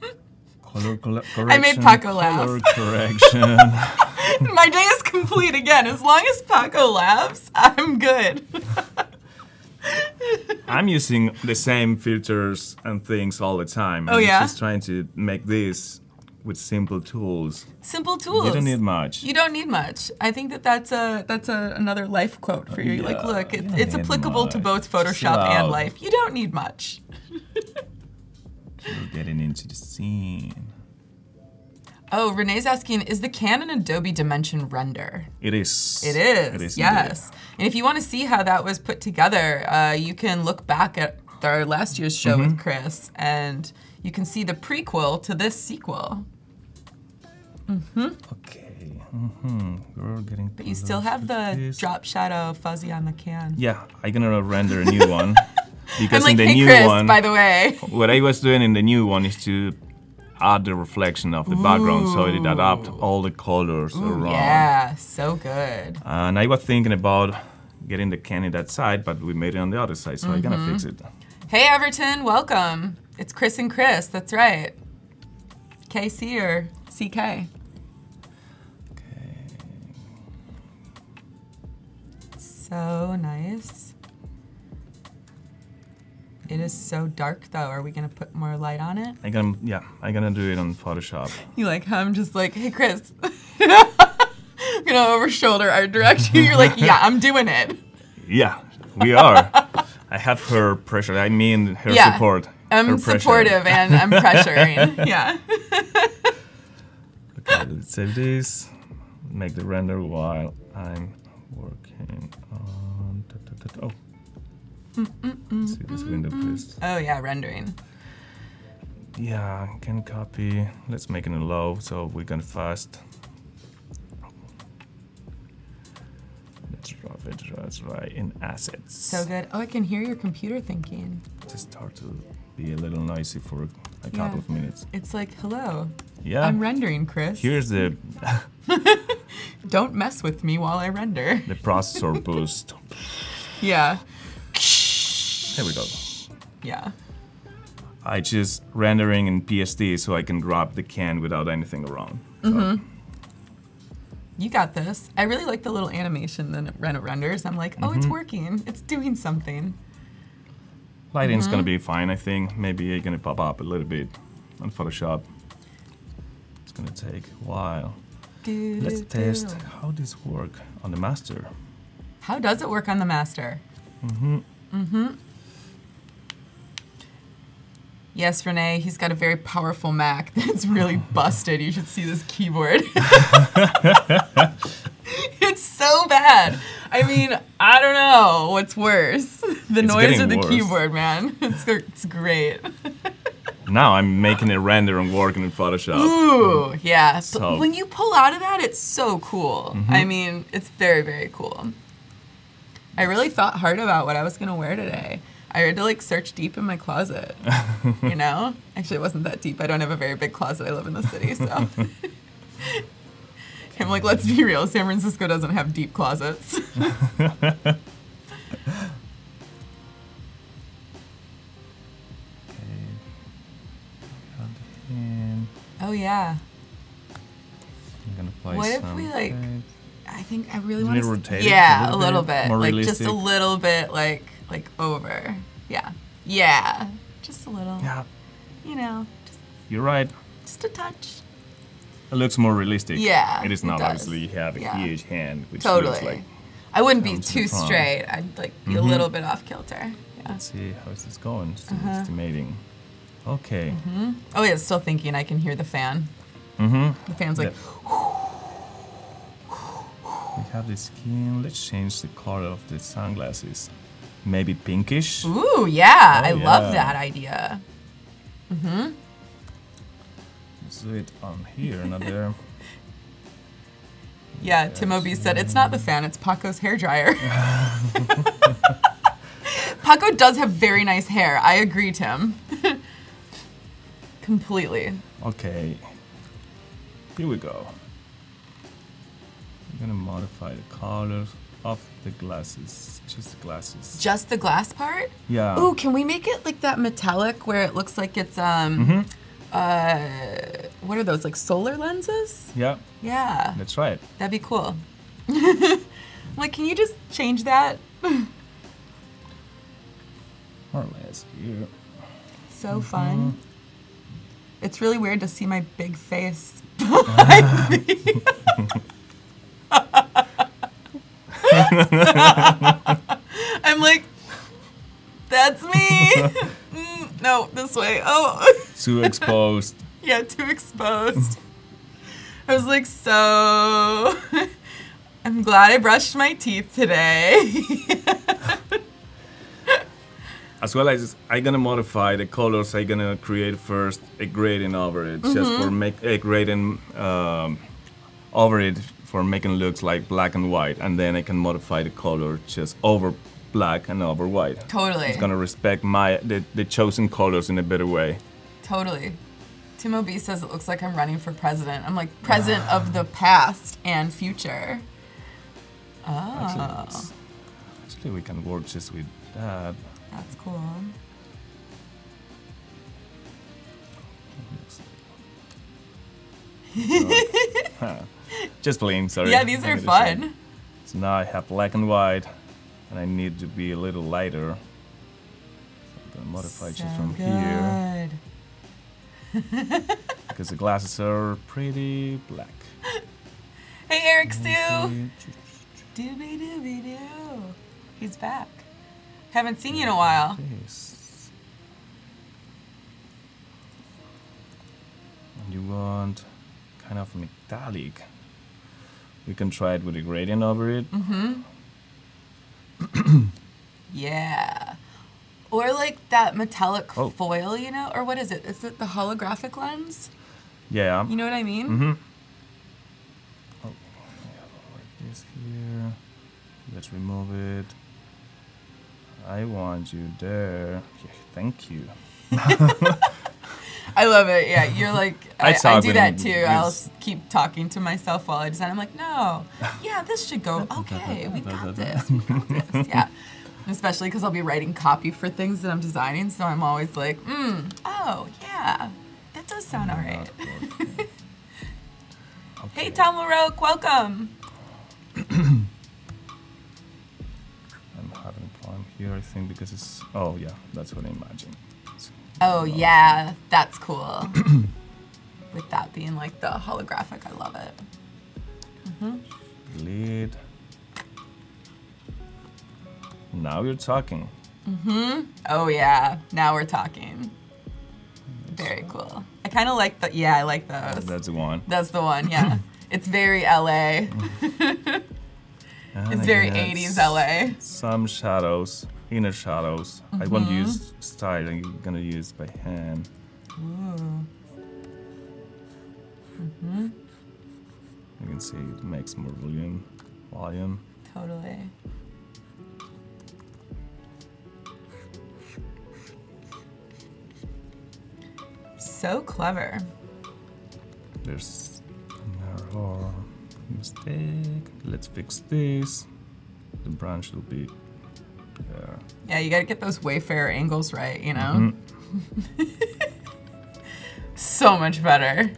[LAUGHS] color correction. I made Paco laugh. Color correction. [LAUGHS] My day is complete again. As long as Paco laughs, I'm good. [LAUGHS] I'm using the same filters and things all the time. Oh, I'm yeah? Just trying to make this with simple tools. Simple tools. You don't need much. You don't need much. I think that that's a that's a, another life quote for you. like, look, it, it's applicable to both Photoshop and life. You don't need much. You're getting into the scene. Oh, Renee's asking, is the Canon Adobe Dimension render? It is. It is. It is yes. And if you want to see how that was put together, uh, you can look back at our last year's show Mm-hmm. with Chris, and you can see the prequel to this sequel. Indeed. Okay. Mm-hmm. We're getting. But you still have the drop shadow fuzzy on the can. Yeah, I'm gonna render a new one [LAUGHS] because like, in the hey new Chris, one, by the way. [LAUGHS] what I was doing in the new one is to add the reflection of the background so it adapt all the colors around. Yeah, so good. And I was thinking about getting the can in that side, but we made it on the other side, so I'm gonna fix Mm-hmm. it. Hey Everton, welcome. It's Chris and Chris, that's right. KC or CK? So nice. It is so dark though. Are we gonna put more light on it? I'm gonna, yeah, I'm gonna do it on Photoshop. [LAUGHS] You like, how I'm just like, hey Chris. I'm [LAUGHS] gonna over shoulder art direct you. You're like, yeah, I'm doing it. Yeah, we are. I have her pressure. I mean her Yeah. support. I'm her supportive and I'm pressuring. [LAUGHS] yeah. Okay, let's save this. Make the render while I'm working Oh. See this window, please. Oh yeah, rendering. Yeah, can copy. Let's make it low so we can fast. Let's drop it that's right in assets. So good. Oh, I can hear your computer thinking. Just start to be a little noisy for a couple Yeah. of minutes. It's like, hello, Yeah. I'm rendering, Chris. Here's the [LAUGHS] Don't mess with me while I render. the processor boost. [LAUGHS] Yeah. There we go. Yeah. I just rendering in PSD so I can grab the can without anything around. So, Mm-hmm. You got this. I really like the little animation that it renders. I'm like, oh, it's Mm-hmm. working. It's doing something. Lighting's Mm-hmm. gonna be fine, I think. Maybe it's gonna pop up a little bit on Photoshop. It's gonna take a while. Do, Let's do, test how this work on the master. How does it work on the master? Mm-hmm. Mm-hmm. Yes, Renee, he's got a very powerful Mac [LAUGHS] that's really [LAUGHS] busted. You should see this keyboard. [LAUGHS] it's so bad. I mean, I don't know what's worse, the It's noise or the worse. keyboard, man. It's, it's great. now I'm making a render and working in Photoshop. Ooh, yeah. But So- when you pull out of that, it's so cool. I mean, it's very, very cool. I really thought hard about what I was gonna wear today. I had to like search deep in my closet. [LAUGHS] you know? Actually, it wasn't that deep. I don't have a very big closet. I live in the city, so. [LAUGHS] I'm like, let's be real. San Francisco doesn't have deep closets. Oh yeah. I'm gonna play What if we, like. I think I really want to. rotated a Yeah, a little bit? bit, More like just a little bit, like like over. Yeah, yeah, just a little. Yeah, You know, just you're right. just a touch. It looks more realistic. Yeah, It is it not does. obviously you have a Yeah. huge hand, which Totally. looks like. I wouldn't be too from- straight. I'd like be a Mhm. little bit off kilter. Yeah. Let's see how is this going. Still Uh-huh. estimating. Okay. Oh yeah, still thinking. I can hear the fan. Mm-hmm. The fan's like, We have the skin. Let's change the color of the sunglasses. Maybe pinkish. ooh, yeah, Oh, I love that idea. Mm-hmm. Let's do it on here, not there. [LAUGHS] Yeah, Tim O'B said it's not the fan, it's Paco's hair dryer. [LAUGHS] [LAUGHS] Paco does have very nice hair. I agree, Tim. Completely. Okay. Here we go. I'm gonna modify the color of the glasses. Just the glasses. Just the glass part? Yeah. Ooh, can we make it like that metallic where it looks like it's um Mm-hmm. uh what are those like solar lenses? Yeah, Yeah. that's right. That'd be cool. [LAUGHS] Like, can you just change that? [LAUGHS] More or less here. So fun. It's really weird to see my big face [LAUGHS] behind me. [LAUGHS] I'm like, that's me. [LAUGHS] Mm, no, this way. Oh, [LAUGHS] Too exposed. yeah, too exposed. I was like, so. I'm glad I brushed my teeth today. As well as I'm gonna modify the colors. I'm gonna create first a gradient over it, just Mm-hmm. for make a gradient um, over it for making looks like black and white, and then I can modify the color just over black and over white. totally. It's gonna respect my the, the chosen colors in a better way. Totally. Tim OB says it looks like I'm running for president. I'm like, president of the past and future. Actually, Oh, it's- actually, we can work just with that. that's cool. [LAUGHS] [LAUGHS] Just plain, sorry. Yeah, these are say. fun. So now I have black and white, and I need to be a little lighter. So I'm gonna modify just So from here [LAUGHS] because the glasses are pretty black. [LAUGHS] Hey, Eric Sue. Doobie doobie doo. He's back. Haven't seen you in a while. And you want kind of metallic. We can try it with a gradient over it. Mm-hmm. [CLEARS THROAT] Yeah. Or like that metallic Oh. foil, you know? Or what is it? Is it the holographic lens? Yeah. You know what I mean? Mm-hmm. Oh, like this here. Let's remove it. I want you there. Yeah, thank you. [LAUGHS] [LAUGHS] I love it. Yeah, you're like I I, I, do that too. I'll keep talking to myself while I design. I'm like, no, yeah, this should go. [LAUGHS] Okay, [LAUGHS] we got this. We got this. Yeah, especially because I'll be writing copy for things that I'm designing, so I'm always like, mm, oh yeah, that does sound alright. [LAUGHS] Hey Okay. Tom LaRoque, welcome. [CLEARS THROAT] I'm having a problem here, I think, because it's. Oh, yeah, that's what I imagine. Oh yeah, that's cool. [CLEARS THROAT] With that being like the holographic, I love it. Delete. Now you're talking. Mm-hmm. Oh yeah, now we're talking. Very cool. I kind of like the. Yeah, I like those. That's the one. That's the one, yeah. [LAUGHS] it's very LA. [LAUGHS] It's very get 80s LA. Some shadows, inner shadows. I won't Mm-hmm. use style, I'm gonna use by hand. Ooh. You can see it makes more volume. Volume. Totally. So clever. There's an error mistake. Let's fix this. The branch will be there. Yeah, you gotta get those Wayfarer angles right, you know? Mm-hmm. [LAUGHS] so much better.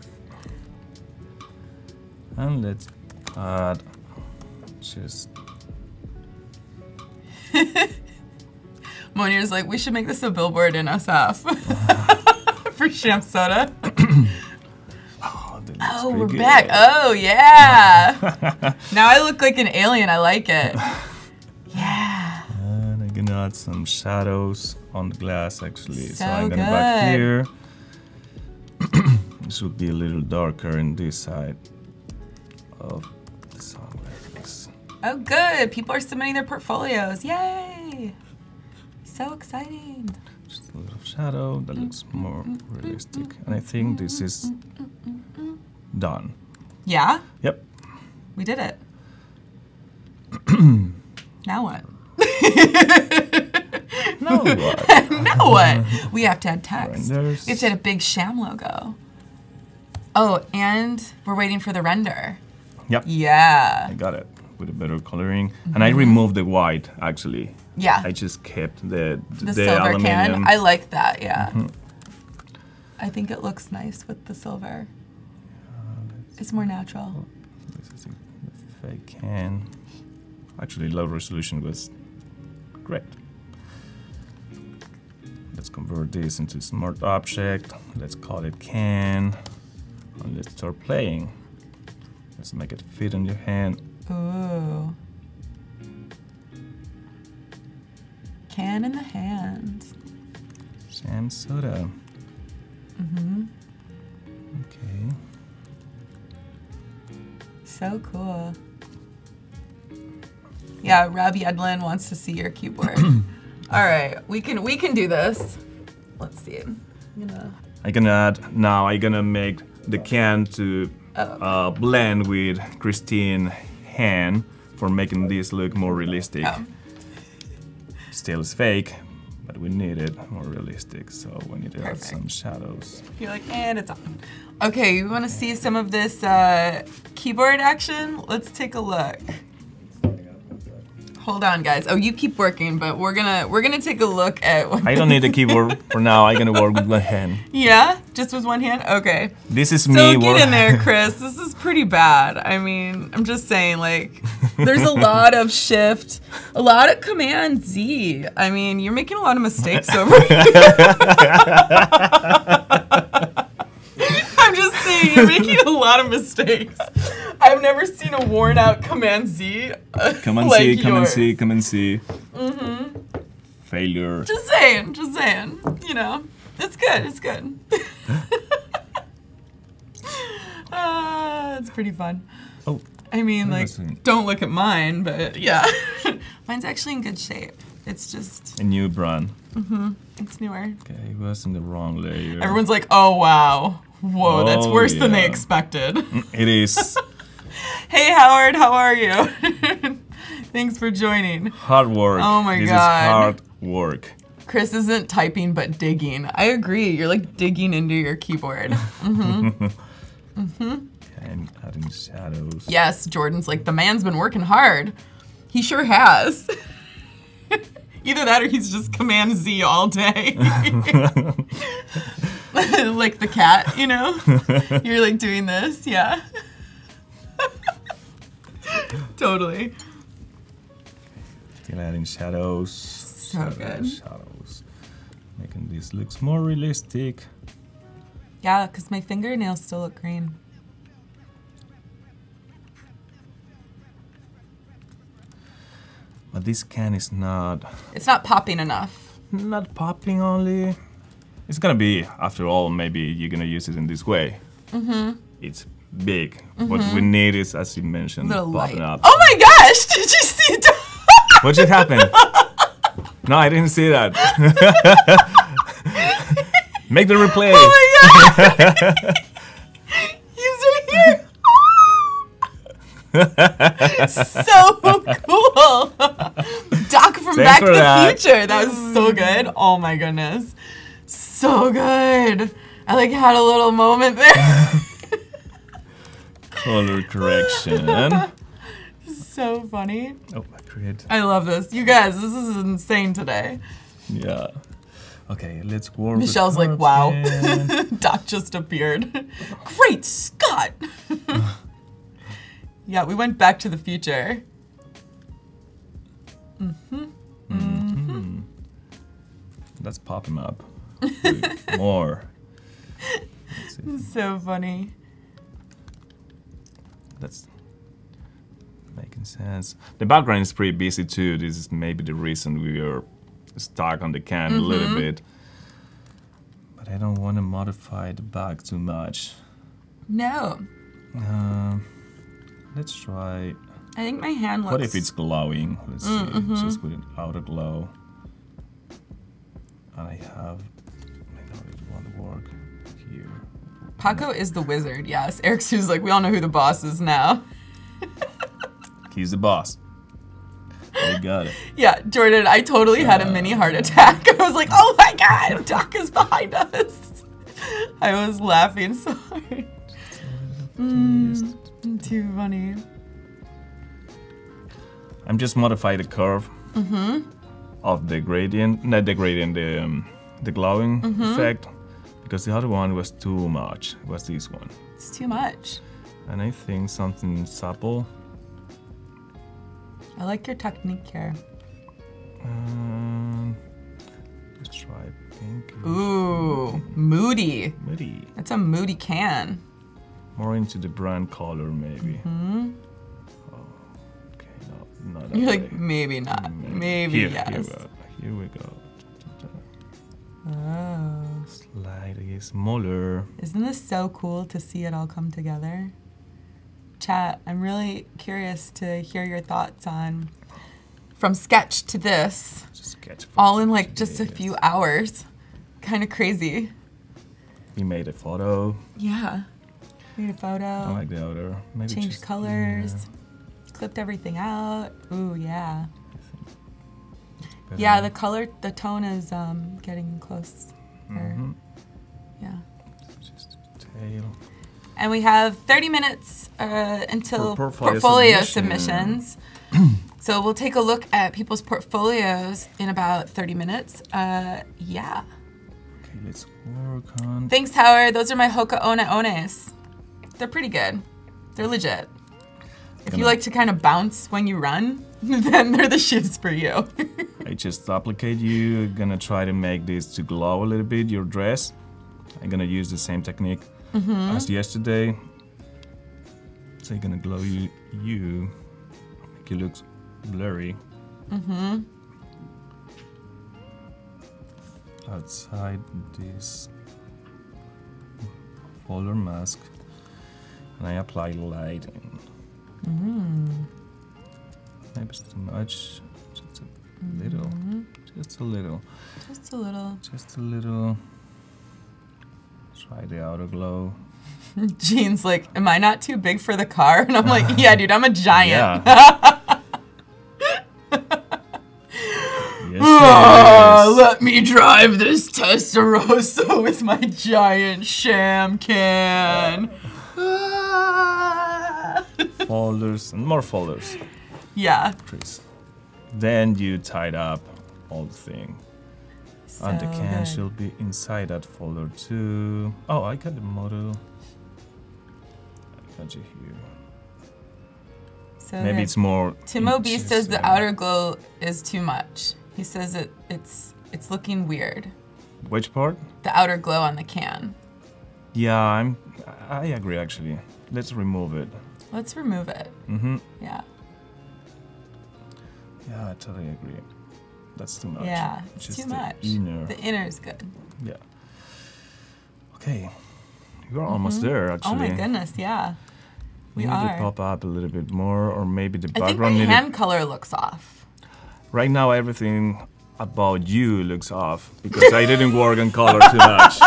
And let's add just [LAUGHS] Monier's like, we should make this a billboard in SF [LAUGHS] for Sham Soda. [COUGHS] [COUGHS] oh, Oh, we're good. back. Oh, yeah. now I look like an alien. I like it. Yeah. And I'm gonna add some shadows on the glass actually. So, So I'm gonna back here. [CLEARS THROAT] this would be a little darker in this side of the song like this. Oh, good. People are submitting their portfolios. Yay. So exciting. Just a little shadow that looks more realistic. And I think this is done. Yeah, Yep. we did it. [CLEARS THROAT] now what? [LAUGHS] Now [LAUGHS] what? [LAUGHS] now what? We have to add text. Renders. We have to add a big Sham logo. Oh, and we're waiting for the render. Yep. Yeah. I got it with a better coloring. And I removed the white actually. Yeah. I just kept the the, the, silver aluminium. can. I like that, yeah. Mm-hmm. I think it looks nice with the silver. It's more natural. Oh, is a fake can. Actually, low resolution was great. Let's convert this into a smart object. Let's call it can. And let's start playing. Let's make it fit in your hand. Ooh. Can in the hand. Jam soda. Mm-hmm. Okay. So cool. Yeah, Rob Yedlin wants to see your keyboard. [CLEARS THROAT] All right, we can we can do this. Let's see. I'm gonna. I'm gonna add now. I'm gonna make the can to Oh. uh, blend with Kristine hand for making this look more realistic. Oh. Still it's fake, but we need it more realistic, so we need to add some shadows. You're like, and it's on. Okay, you want to see some of this uh, keyboard action? Let's take a look. Hold on, guys. Oh, you keep working, but we're gonna we're gonna take a look at. What I don't need a keyboard for now. I'm gonna work with my hand. Yeah, just with one hand. Okay. This is So me. get work- in there, [LAUGHS] Chris. This is pretty bad. I mean, I'm just saying, like, there's a lot of shift, a lot of command Z. I mean, you're making a lot of mistakes over here. [LAUGHS] [LAUGHS] I'm just saying, you're making a lot of mistakes. I've never seen a worn out command Z. uh, Come and like see, come and yours. see, come and see. Mm-hmm. Failure. Just saying, just saying. You know, it's good, it's good. Ah, [LAUGHS] it's pretty fun. Oh, I mean, like, don't look at mine, but yeah. [LAUGHS] Mine's actually in good shape. It's just, a new brand. it's newer. Okay, it was in the wrong layer. Everyone's like, oh wow. Whoa, that's Oh, worse than they expected. It is [LAUGHS] hey, Howard, how are you? [LAUGHS] Thanks for joining. hard work. Oh my this God. is hard work. Chris isn't typing but digging. I agree. You're like digging into your keyboard. Mhm. [LAUGHS] Mhm. And adding shadows. Yes, Jordan's like, the man's been working hard. He sure has. Either that or he's just Command Z all day. [LAUGHS] like the cat, you know? [LAUGHS] You're like doing this, yeah. [LAUGHS] totally. Still adding shadows. So good. Shadows. Making this looks more realistic. Yeah, because my fingernails still look green. But this can is not It's not popping enough. not popping only. It's gonna be after all maybe you're gonna use it in this way. Mm-hmm. It's big. What we need is as you mentioned, popping up. Oh my gosh! [LAUGHS] Did you see it? [LAUGHS] What just happened? no, I didn't see that. [LAUGHS] Make the replay. Oh my god! He's right here. so cool. Doc from Thanks Back to the that. Future. That was so good. Oh my goodness. So good. I like had a little moment there. [LAUGHS] Color correction. [LAUGHS] so funny. Oh, I create. I love this. You guys, this is insane today. Yeah. Okay, let's work. Michelle's like, wow. [LAUGHS] Doc just appeared. Great Scott! yeah, we went back to the future. Mhm. Mhm. Let's pop him up. More. So funny. That's making sense. The background is pretty busy too. This is maybe the reason we are stuck on the can a little mm-hmm. bit. But I don't want to modify the back too much. No. Um, let's try. I think my hand looks. What if it's glowing? Let's see. Mm, mm-hmm. Just with an outer glow. And I have. Paco is the wizard, yes. Eric Sue's like, we all know who the boss is now. He's the boss. I got it. [LAUGHS] Yeah, Jordan, I totally had a mini heart attack. [LAUGHS] I was like, oh my god, Doc is behind us. I was laughing so hard. Mm, too funny. I'm just modify the curve of the gradient, not the gradient, the um, the glowing effect, because the other one was too much. Was this one, It's too much. and I think something supple. I like your technique here. Um, let's try pink. Ooh, moody. Moody. That's a moody can. more into the brand color, maybe. Oh, okay, no, not You're way. like, maybe not. Maybe here, yes. Here, we go. here we go. Oh. Smaller. Isn't this so cool to see it all come together? Chat, I'm really curious to hear your thoughts on from sketch to this, Just sketch. all in like just a few hours. Kind of crazy. We made a photo. Yeah. Made a photo, I like the outer. Maybe changed just- colors, yeah, clipped everything out. Ooh, yeah. Yeah, the color, the tone is um, getting close. Or, Mhm. Yeah. Just tail. And we have 30 minutes uh, until For portfolio portfolio, submission. submissions. [CLEARS THROAT] so we'll take a look at people's portfolios in about 30 minutes. Uh, yeah. Okay, let's work on. Thanks, Howard. Those are my Hoka One Ones. They're pretty good. They're legit. If you like to kind of bounce when you run, [LAUGHS] then they're the shoes for you. [LAUGHS] I just applicate you. Gonna try to make this to glow a little bit. Your dress. I'm gonna use the same technique Mm-hmm. as yesterday. So I'm gonna glow you. You make you look blurry. mm-hmm. outside this folder mask and I apply lighting. Mm. Maybe it's too much. Just a little. Mm-hmm. Just a little. Just a little. Just a little. Try the outer glow. [LAUGHS] Jean's like, Am I not too big for the car? And I'm like, Yeah, dude, I'm a giant. Yeah. [LAUGHS] yes, Ah, let me drive this Testarossa [LAUGHS] with my giant sham can. Ah. folders and more folders. yeah. Chris. Then you tied up all the thing. And the can good. should be inside that folder too. Oh, I got the model. I got you here. So Maybe it's more. Timo B says the outer glow is too much. He says it it's it's looking weird. Which part? The outer glow on the can. Yeah, I'm. I agree actually. Let's remove it. Let's remove it. Mm-hmm. Yeah. Yeah, I totally agree. That's too much. Yeah. It's Just too much. Inner. The inner is good. Yeah. Okay. You're almost there actually. Oh my goodness, yeah. We need are. to pop up a little bit more, or maybe the background. I think my needed. hand color looks off. Right now, everything about you looks off because I didn't [LAUGHS] work on color too much.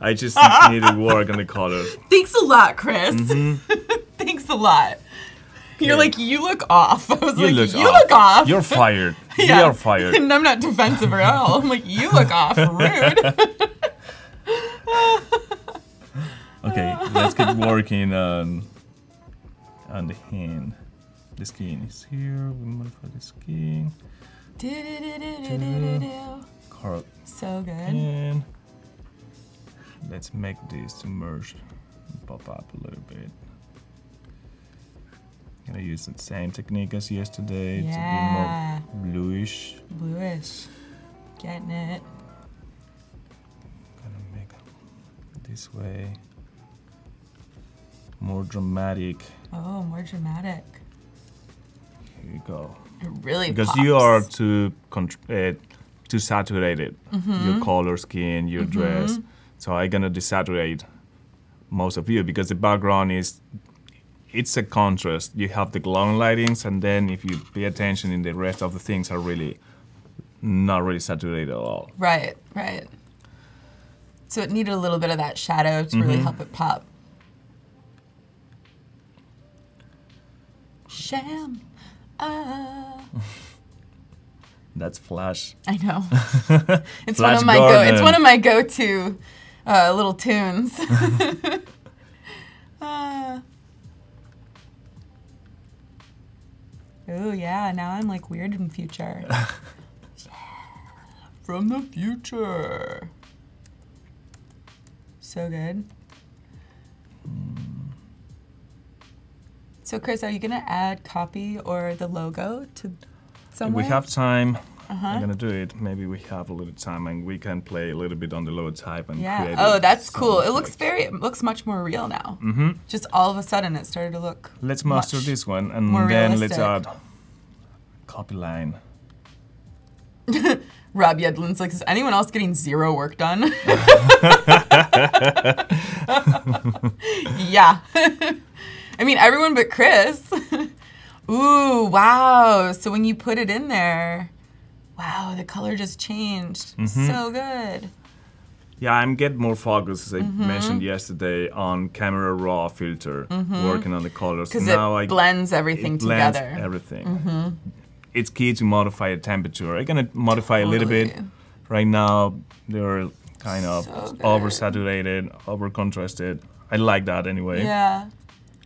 I just [LAUGHS] need to work on the color. Thanks a lot, Chris. Mm-hmm. [LAUGHS] Thanks a lot. You're Okay. like, you look off. I was You like, look you off. look off. You're fired. Yeah. You're fired. And [LAUGHS] I'm not defensive at all. I'm like, you look off. Rude. [LAUGHS] Okay, let's get working on on the hand. The skin is here. We modify the skin. Do-do-do-do-do-do-do. Color so good. in. Let's make this to merge pop up a little bit. Gonna use the same technique as yesterday Yeah. to be more bluish. Bluish. Getting it. Gonna make this way more dramatic. Oh, more dramatic. Here you go. It really Because pops. you are too uh, too saturated. Mm-hmm. Your color skin, your dress. So I'm gonna desaturate most of you because the background is it's a contrast. You have the glowing lightings, and then if you pay attention, in the rest of the things are really not really saturated at all. Right, right. So it needed a little bit of that shadow to really Mm-hmm. help it pop. Sham. Ah. [LAUGHS] That's flash. I know. [LAUGHS] It's one of my go. It's one of my go-to uh, little tunes. [LAUGHS] Oh yeah, now I'm like weird in future. [LAUGHS] Yeah. From the future. So good. So Chris, are you gonna add copy or the logo to somewhere? we have time, Uh-huh. I'm gonna do it. Maybe we have a little time, and we can play a little bit on the low type and Yeah. create. Oh, that's cool. It looks effect. very. It looks much more real now. Mm-hmm. Just all of a sudden, it started to look. Let's master this one, and then let's add copy line. [LAUGHS] Rob Yedlin's like, is anyone else getting zero work done? [LAUGHS] [LAUGHS] yeah. I mean, everyone but Chris. Ooh, wow. So when you put it in there, wow, the color just changed. Mm-hmm. So good. Yeah, I'm getting more focused, as I Mm-hmm. mentioned yesterday, on camera raw filter, working on the colors. Because now it I blends everything it blends together. Mm-hmm. everything. It's key to modify the temperature. I'm gonna modify a little bit. Right now, they're kind of So oversaturated, over contrasted. I like that anyway. yeah.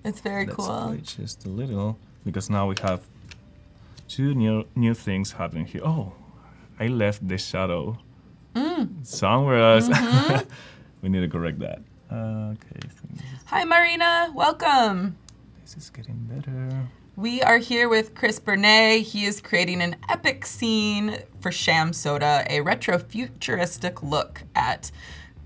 It's very Let's cool. just a little because now we have two new new things happening here. Oh, I left the shadow Mm. somewhere else. Mm-hmm. [LAUGHS] we need to correct that. Uh, okay, I think this is, Hi, Marina. Welcome. this is getting better. We are here with Chris Bernay. He is creating an epic scene for Sham Soda, a retro futuristic look at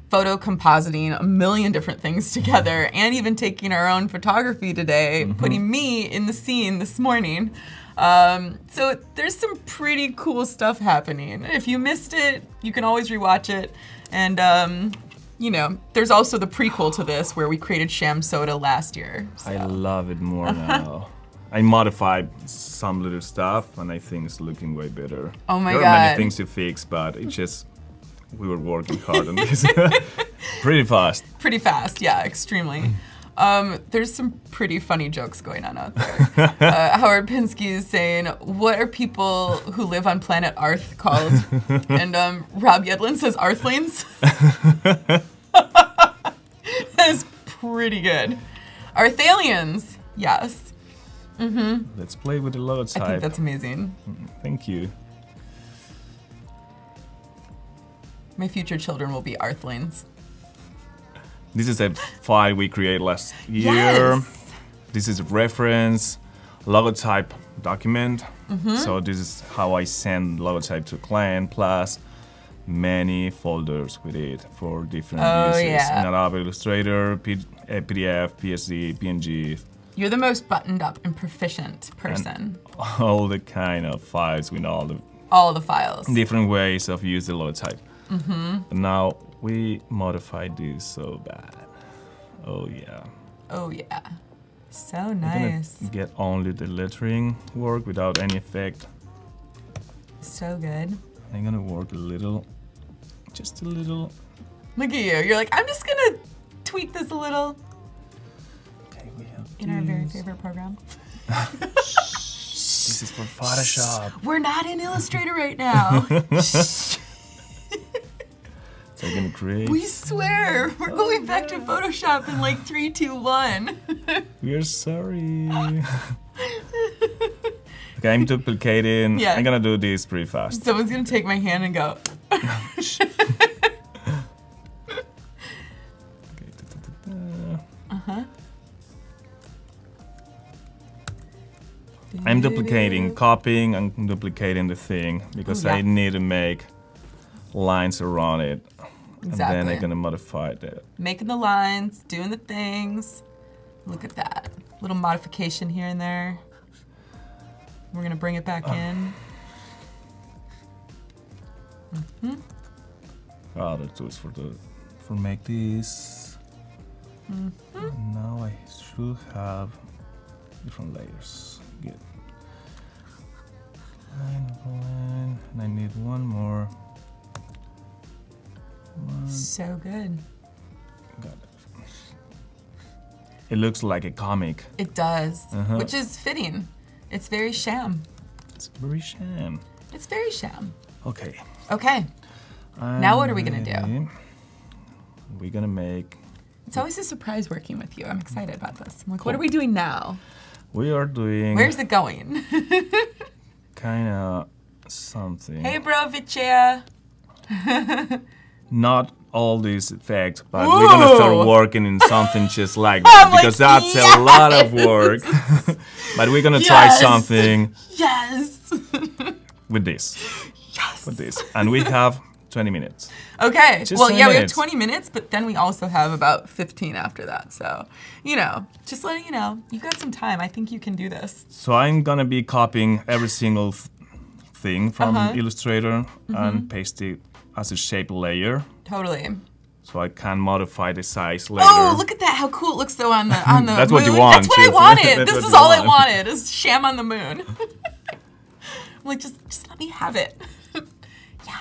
photo compositing a million different things together and even taking our own photography today, putting me in the scene this morning. Um, so there's some pretty cool stuff happening. If you missed it, you can always rewatch it. And, um, you know, there's also the prequel to this where we created Sham Soda last year. I love it more [LAUGHS] now. I modified some little stuff, and I think it's looking way better. Oh my god. there are many things to fix, but it just we were working hard on [LAUGHS] this [LAUGHS] pretty fast. pretty fast yeah extremely um, there's some pretty funny jokes going on out there. Uh, [LAUGHS] howard pinsky is saying what are people who live on planet Earth called? [LAUGHS] And um, rob yedlin says arthlings that's [LAUGHS] pretty good. Arthalians. Yes. Let's play with the load i think that's amazing. Thank you. my future children will be arthlings This is a file we created last year. Yes. This is a reference logotype document. Mm-hmm. So this is how I send logotype to client plus many folders with it for different Oh, uses. yeah. In Adobe Illustrator, P- uh, PDF, PSD, PNG, you're the most buttoned up and proficient person [LAUGHS] all the kind of files with all the all the files different ways of using the logotype. Mm-hmm. Now we modified these so bad. Oh yeah. oh yeah so nice get only the lettering work without any effect. So good. I'm gonna work a little, just a little Look at you. You're like, I'm just gonna tweak this a little Okay, we have in our very favorite program. [LAUGHS] This is for Photoshop. We're not in Illustrator right now. [LAUGHS] [LAUGHS] So I'm gonna create. we swear. We're going back to Photoshop in like three, two, one. [LAUGHS] We're sorry. [LAUGHS] okay, I'm duplicating. Yeah. I'm gonna do this pretty fast. Someone's gonna take my hand and go. Okay, da, da, da, da. Uh-huh. I'm duplicating, copying, and duplicating the thing because Oh, yeah. I need to make lines around it. And then Exactly. I'm gonna modify that. Making the lines, doing the things. Look at that. Little modification here and there. We're gonna bring it back in. Ah, the tools for the for make this. Mm-hmm. Now I should have different layers. Good. Line, line, and I need one more. So good. Got it. It looks like a comic. It does, Uh-huh. which is fitting. It's very sham. It's very sham. It's very sham. Okay. Okay, Now what are we gonna do? We're gonna make. it's always a surprise working with you. I'm excited about this. I'm like, what are we doing now? We are doing Where's it going? [LAUGHS] kind of something. hey, bro, Vicia. [LAUGHS] Not all these effects, but we're gonna start working in something just [LAUGHS] like that I'm like, because that's a lot of work. [LAUGHS] but we're gonna try something Yes. [LAUGHS] with this. yes. With this, and we have 20 minutes. Okay. Just well, 20 yeah, we have 20 minutes, but then we also have about 15 after that. So, you know, just letting you know, you've got some time. I think you can do this. So I'm gonna be copying every single thing from Uh-huh. Illustrator and paste it as a shape layer, Totally. so I can modify the size oh, later. Oh, look at that! How cool it looks though on the [LAUGHS] on the That's moon. what you want, That's what I wanted. [LAUGHS] This is all I wanted. Is sham on the moon. I'm [LAUGHS] like, just just let me have it. yeah.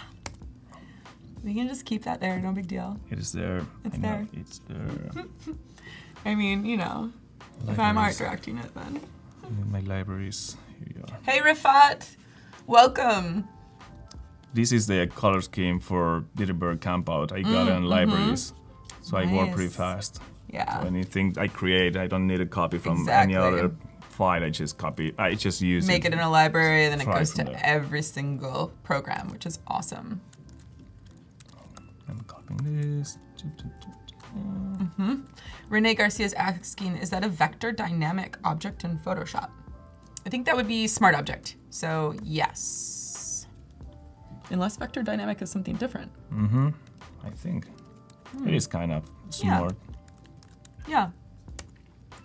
We can just keep that there. No big deal. It is there. It's I know there. It's there. I mean, you know, if I'm art directing it, then. My libraries. Here you are. Hey, Rafat, welcome. This is the color scheme for Ditterberg Campout. I got it in libraries, so I work pretty Mm, fast. Yeah. So anything I create, I don't need a copy from Exactly. any other file. I just copy. I just use Make it it. in a library, then it goes to there. every single program, which is awesome. I'm copying this. Renee Garcia is asking, is that a vector dynamic object in Photoshop? I think that would be smart object. So yes. Unless vector dynamic is something different. Mm-hmm. I think it is kind of Hmm. Yeah. smart. Yeah.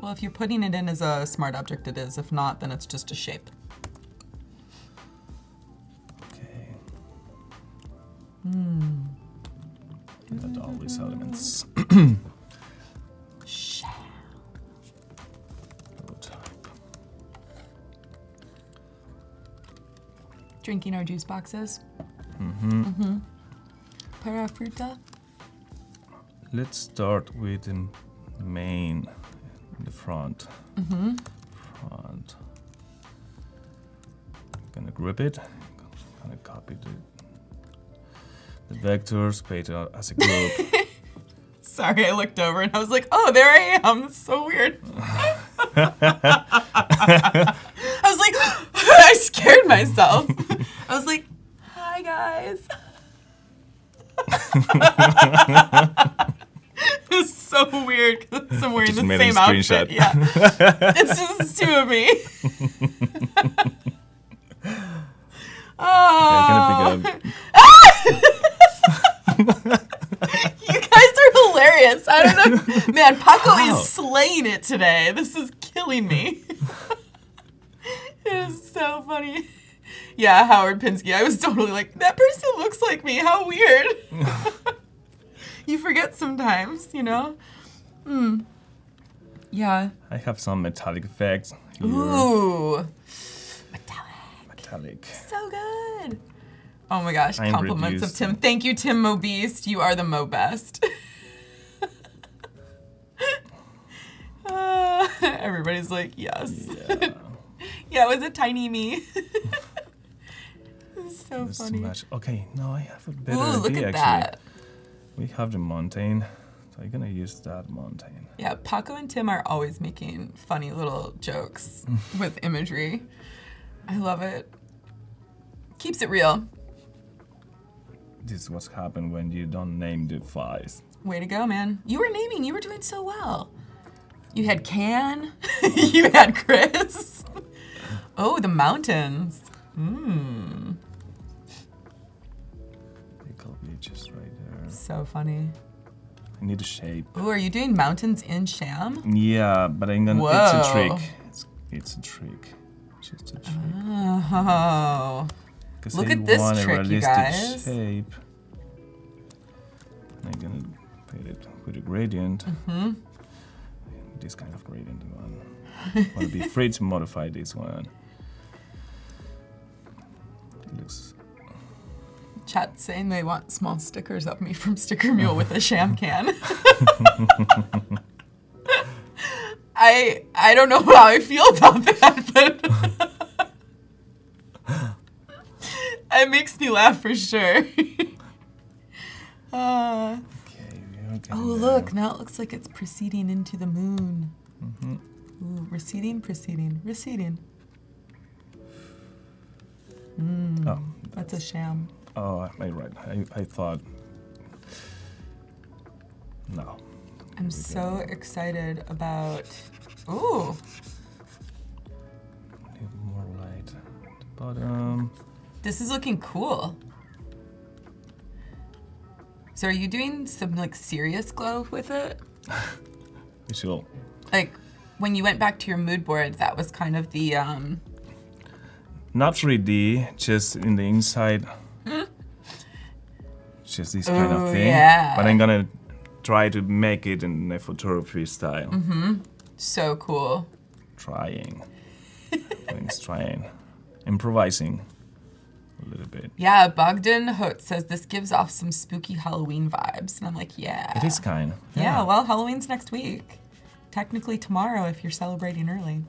Well, if you're putting it in as a smart object, it is. If not, then it's just a shape. Okay. Hmm. Got all these elements. Drinking our juice boxes. Mm-hmm. Pura Fruta. Let's start with the main in the front. Mm-hmm. Front. Gonna grip it. I'm Gonna copy the the vectors, paste it as a group. [LAUGHS] Sorry, I looked over and I was like, oh, there I am. That's so weird. [LAUGHS] [LAUGHS] I was like, [GASPS] I scared myself. I was like, guys. [LAUGHS] it's so weird 'cause I'm wearing Just the made a same outfit. screenshot. Yeah. [LAUGHS] it's just two of me. oh. [LAUGHS] Okay, gonna pick. You guys are hilarious. I don't know. Man, Paco Wow. is slaying it today. This is killing me. it is so funny. Yeah, Howard Pinsky. I was totally like, that person looks like me. How weird. [LAUGHS] you forget sometimes, you know? Hmm. Yeah. I have some metallic effects here. Ooh. Metallic. Metallic. So good. Oh my gosh, I'm compliments of. Tim. Thank you, Tim Mo Beast. You are the Mo best. [LAUGHS] Uh, everybody's like, yes. Yeah. [LAUGHS] Yeah, it was a tiny me. Is so This funny. match. Okay, no, I have a better Ooh, look idea at actually. that. We have the mountain, so I'm gonna use that mountain. Yeah, Paco and Tim are always making funny little jokes [LAUGHS] with imagery. I love it. Keeps it real. This is what's happened when you don't name the files. Way to go, man. You were naming, you were doing so well. You had Can, [LAUGHS] you had Chris. [LAUGHS] Oh, the mountains. Mmm. So funny. I need a shape. Ooh, are you doing mountains in Sham? Yeah, but I'm gonna. Whoa. It's a trick. It's, it's a trick. Just a trick. Oh. Look I at this trick, you guys. Shape. I'm gonna put it with a gradient. Mm-hmm. This kind of gradient one. I'll be free to modify this one. It looks Chat saying they want small stickers of me from Sticker Mule with a sham can. [LAUGHS] I I don't know how I feel about that, but [LAUGHS] it makes me laugh for sure. [LAUGHS] Uh, okay. Oh look, now it looks like it's proceeding into the moon. Mhm. Ooh, receding, proceeding, receding. Oh, That's a sham. Oh, I right. I, I thought. No. I'm so excited about. Ooh, Need more light at the bottom. this is looking cool. So, are you doing some like serious glow with it? [LAUGHS] Visual. Like when you went back to your mood board, that was kind of the um. Not 3D, just in the inside. [LAUGHS] Just this kind Ooh, of thing. yeah. But I'm gonna try to make it in a photography style. Mm-hmm. So cool. Trying. Things trying. Improvising a little bit. Yeah, Bogdan Hote says this gives off some spooky Halloween vibes, and I'm like, yeah. It is kind. Yeah, well, Halloween's next week. Technically tomorrow if you're celebrating early.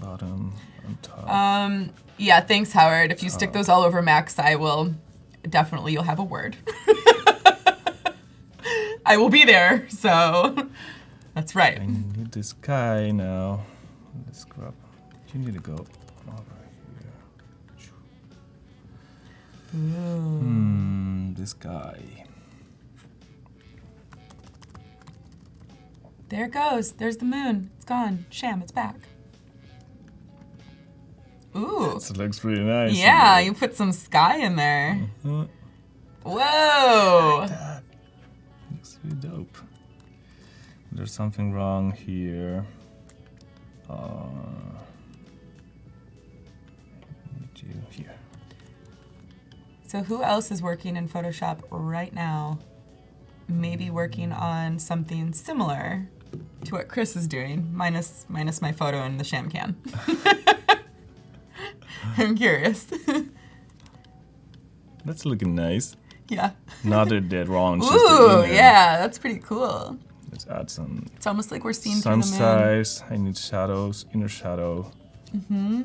Bottom and top. Um, yeah, thanks, Howard. If you stick those all over Max, I will definitely you'll have a word. [LAUGHS] I will be there, so [LAUGHS] that's right. I need this guy now. Let's grab. You need to go over here. Hmm, this guy. There it goes. There's the moon. It's gone. Sham, it's back. Ooh. This looks really nice. Yeah, you put some sky in there. Uh, Whoa. that looks really dope. There's something wrong here. Uh, here. So who else is working in Photoshop right now? Maybe working on something similar to what Chris is doing, minus minus my photo in the sham can. [LAUGHS] [LAUGHS] I'm curious. [LAUGHS] That's looking nice. yeah. Not a dead wrong. [LAUGHS] Ooh, yeah, that's pretty cool. Let's add some It's almost like we're seeing sun through the moon. size. I need shadows, inner shadow. Mm-hmm.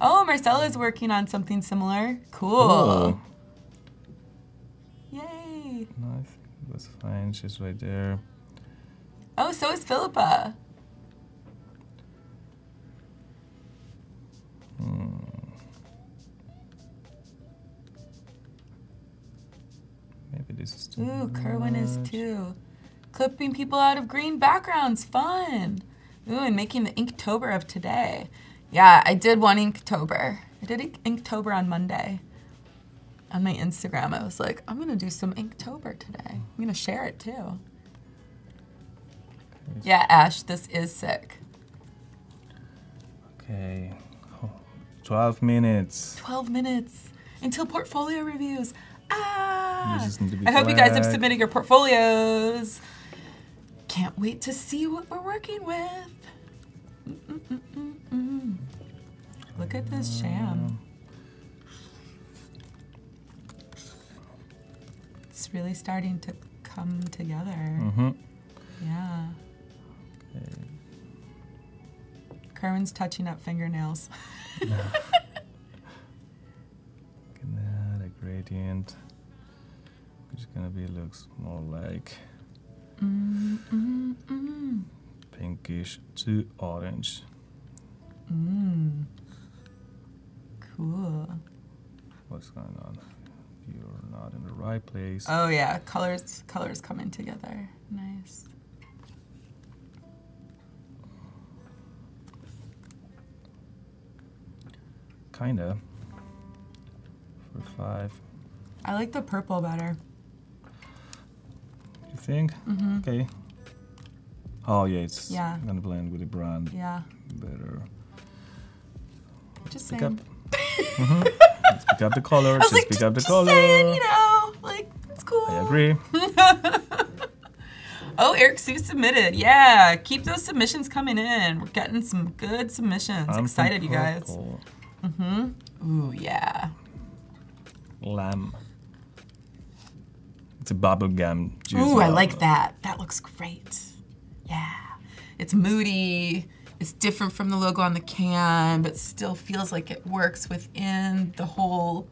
Oh, Marcella's working on something similar. Cool. Oh, Yay. no, I think was fine. She's right there. Oh, so is Philippa. Hmm. Maybe this is too Ooh, Kerwin is too. Clipping people out of green backgrounds, fun. Ooh, and making the Inktober of today. Yeah, I did one Inktober. I did Inktober on Monday. On my Instagram, I was like, I'm gonna do some Inktober today. I'm gonna share it too. Yeah, Ash, this is sick. Okay. 12 minutes. 12 minutes until portfolio reviews. Ah! I hope you guys have submitted your portfolios. Can't wait to see what we're working with. Mm -mm -mm Look at this sham. It's really starting to come together. Mm-hmm. Yeah. Okay. Kerwin's touching up fingernails. [LAUGHS] Can add a gradient, which gonna be looks more like Mm, mm, mm. pinkish to orange. Mm. Cool. What's going on? You're not in the right place. Oh yeah, colors colors coming together. Nice. Kinda. For five. I like the purple better. You think? Mm-hmm. Okay. Oh yeah, it's Yeah. gonna blend with the brand Yeah. better. Just Pick saying. up. hmm [LAUGHS] Let's pick up the color. Just like, pick up the just color. saying, you know, like it's cool. I agree. [LAUGHS] Oh, Eric Sue submitted. Yeah, keep those submissions coming in. We're getting some good submissions. I'm Excited, you guys. Purple. Ooh, yeah. Lamb. It's a bubble gum juice. Ooh, I like that. That looks great. Yeah. It's moody. It's different from the logo on the can, but still feels like it works within the whole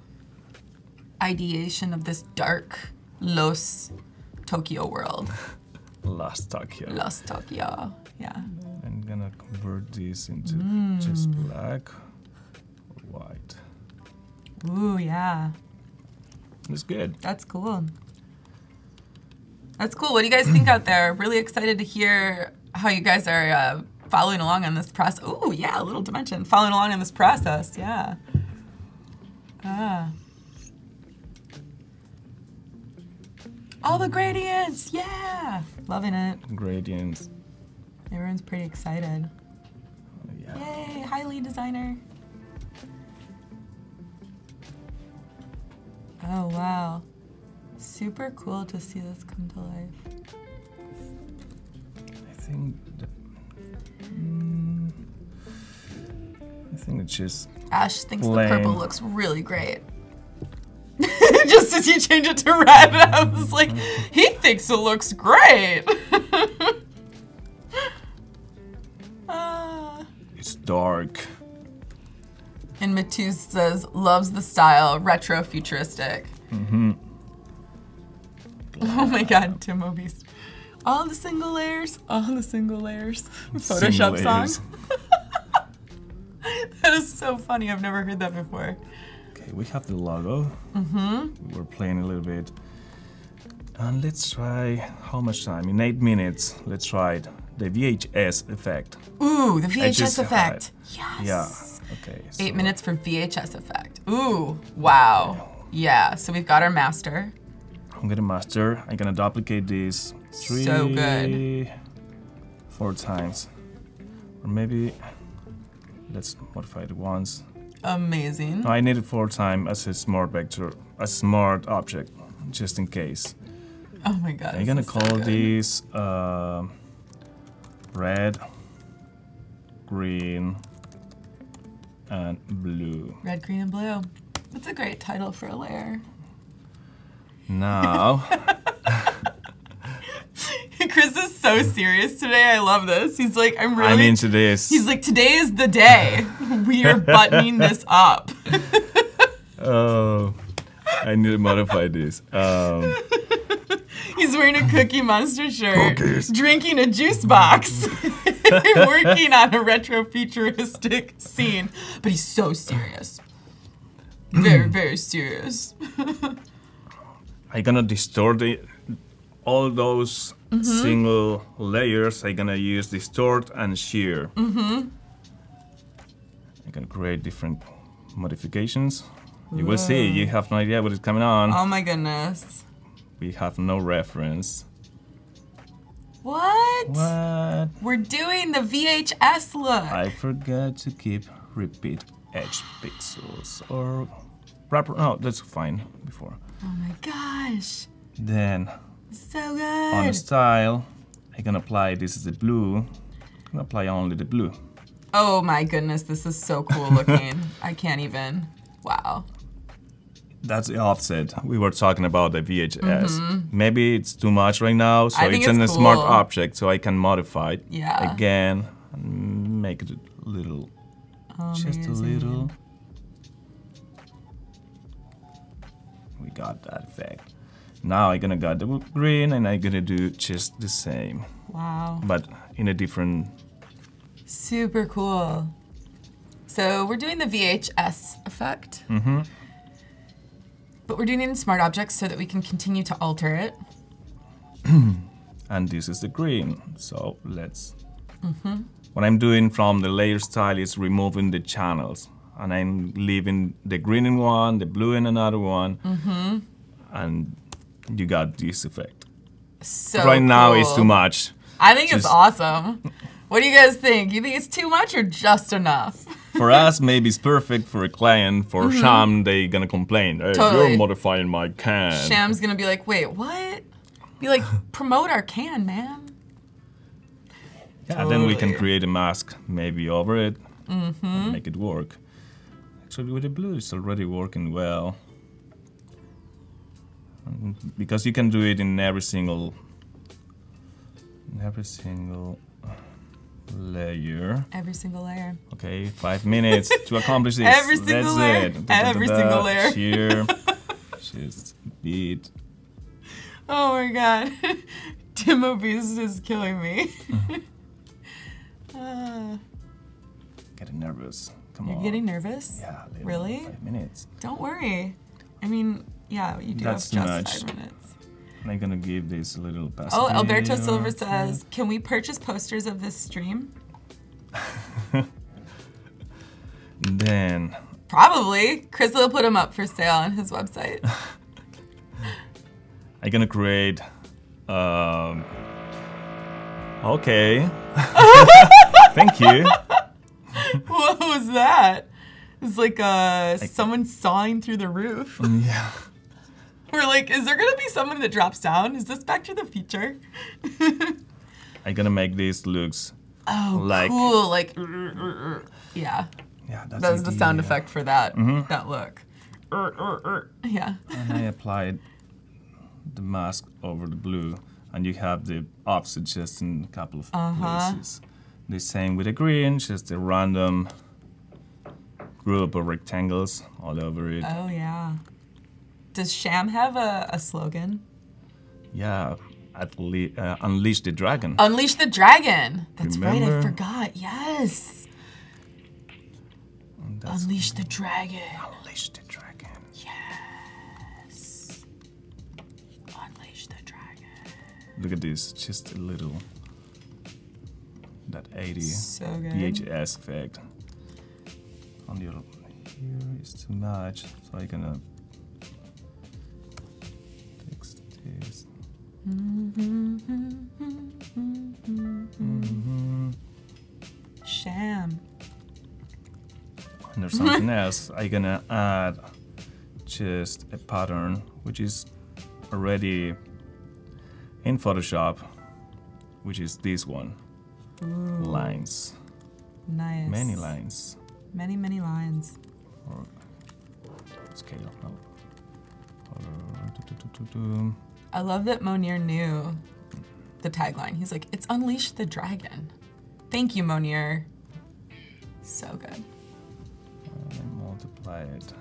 ideation of this dark Los Tokyo world. [LAUGHS] Los Tokyo. Los Tokyo. Yeah. I'm gonna convert this into Mm. just black white. Ooh, yeah. It's good. That's cool. That's cool. What do you guys think out there? Really excited to hear how you guys are uh, following along on this process. Ooh, yeah, a little dimension. Following along in this process, yeah. Ah. All the gradients, yeah. Loving it. Gradients. Everyone's pretty excited. Oh, yeah. Yay, hi lead designer. Oh wow. Super cool to see this come to life. I think. That, mm, I think it's just Ash thinks Lame. the purple looks really great. [LAUGHS] Just as you change it to red, [LAUGHS] I was like, he thinks it looks great. Ah. [LAUGHS] it's dark. And Matuz says, loves the style, retro futuristic. Mm-hmm. Oh my god, Timo Beast. All the single layers, all the single layers. [LAUGHS] Photoshop song. [LAUGHS] That is so funny. I've never heard that before. Okay, we have the logo. Mm-hmm. We're playing a little bit. And let's try how much time? In eight minutes, let's try it. The VHS effect. Ooh, the VHS effect. Yes. Yeah. Okay. Eight minutes for VHS effect. Ooh, wow. Yeah, so we've got our master. I'm gonna master. I'm gonna duplicate this three, So good. four times, or maybe let's modify it once. Amazing. No, I need it four times as a smart vector, a smart object, just in case. Oh my god. I'm gonna so call good. this uh, red, green, and blue. Red, green, and blue. That's a great title for a layer. Now, [LAUGHS] Chris is so serious today. I love this. He's like, I'm really. I'm into this. He's like, today is the day. We are buttoning this up. [LAUGHS] oh, I need to modify this. Um, He's wearing a Cookie Monster shirt, Cookies. drinking a juice box, [LAUGHS] working on a retro futuristic scene. But he's so serious. Very, very serious. [LAUGHS] I'm gonna distort the, all those single layers. I'm gonna use distort and shear. Mm-hmm. I'm gonna create different modifications. You will see. You have no idea what is coming on. Oh my goodness. We have no reference. What? What? We're doing the VHS look. I forgot to keep repeat edge pixels or wrapper. No, that's fine before. oh my gosh. Then So good. on style, I can apply this is the blue. I can apply only the blue. Oh my goodness, this is so cool looking. [LAUGHS] I can't even. Wow. That's the offset. We were talking about the VHS. Maybe it's too much right now, so it's in a smart object, so I can modify it Yeah. again and make it a little, just a little. We got that effect. Now I'm gonna got the green, and I'm gonna do just the same, Wow. but in a different. Super cool. So we're doing the VHS effect. Mm-hmm. But we're doing it in smart objects so that we can continue to alter it. and this is the green. So let's. Mm-hmm. What I'm doing from the layer style is removing the channels, and I'm leaving the green in one, the blue in another one, Mm-hmm. and you got this effect. So right now it's too much. I think it's awesome. What do you guys think? You think it's too much or just enough? For us, maybe it's perfect. For a client, for Sham, they gonna complain. Hey. Totally. You're modifying my can. Sham's gonna be like, wait, what? Be like, promote our can, man. Yeah, then we can create a mask maybe over it Mm-hmm. and make it work. Actually, with the blue, it's already working well. Because you can do it in every single, in every single layer. Every single layer. Okay, five minutes to [LAUGHS] accomplish this. Every single That's layer. it. Every single layer. Here, [LAUGHS] just beat. Oh my god. [LAUGHS] Timo Beast is killing me. Ah, Getting nervous. Come on. you're on. getting nervous? Yeah. Really? Five minutes. Don't worry. I mean, yeah, you do That's have much. just five minutes. I'm gonna give this a little pass. Oh, Alberto Silva says, can we purchase posters of this stream? [LAUGHS] Then Probably. Chris will put them up for sale on his website. [LAUGHS] I'm gonna create. Um, okay. [LAUGHS] Thank you. what was that? It's like uh, someone sawing through the roof. Yeah. We're like, is there gonna be someone that drops down? Is this Back to the Future? [LAUGHS] I'm gonna make this looks. Oh, Like- cool. Like, [LAUGHS] yeah. Yeah, that's That was the sound idea. effect for that Mhm. that look. [LAUGHS] Yeah. And I applied the mask over the blue, and you have the opposite just in a couple of Uh-huh. places. The same with the green, just a random group of rectangles all over it. Oh yeah. Does Sham have a, a slogan? yeah, at le- uh, unleash the dragon. Unleash the dragon. That's right. I forgot. Yes. Unleash the dragon. unleash the dragon. Yes. Unleash the dragon. Look at this, just a little that 80 So good. VHS effect. On the other here is too much, so I'm gonna Mhm. Sham. And there's something [LAUGHS] else. I'm gonna add just a pattern which is already in Photoshop, which is this one. Lines. Nice. Many lines. Many, many lines. Or scale, no. Or, do, do, do, do. I love that Monier knew the tagline. He's like, it's Unleash the Dragon. Thank you, Monier. So good. And multiply it.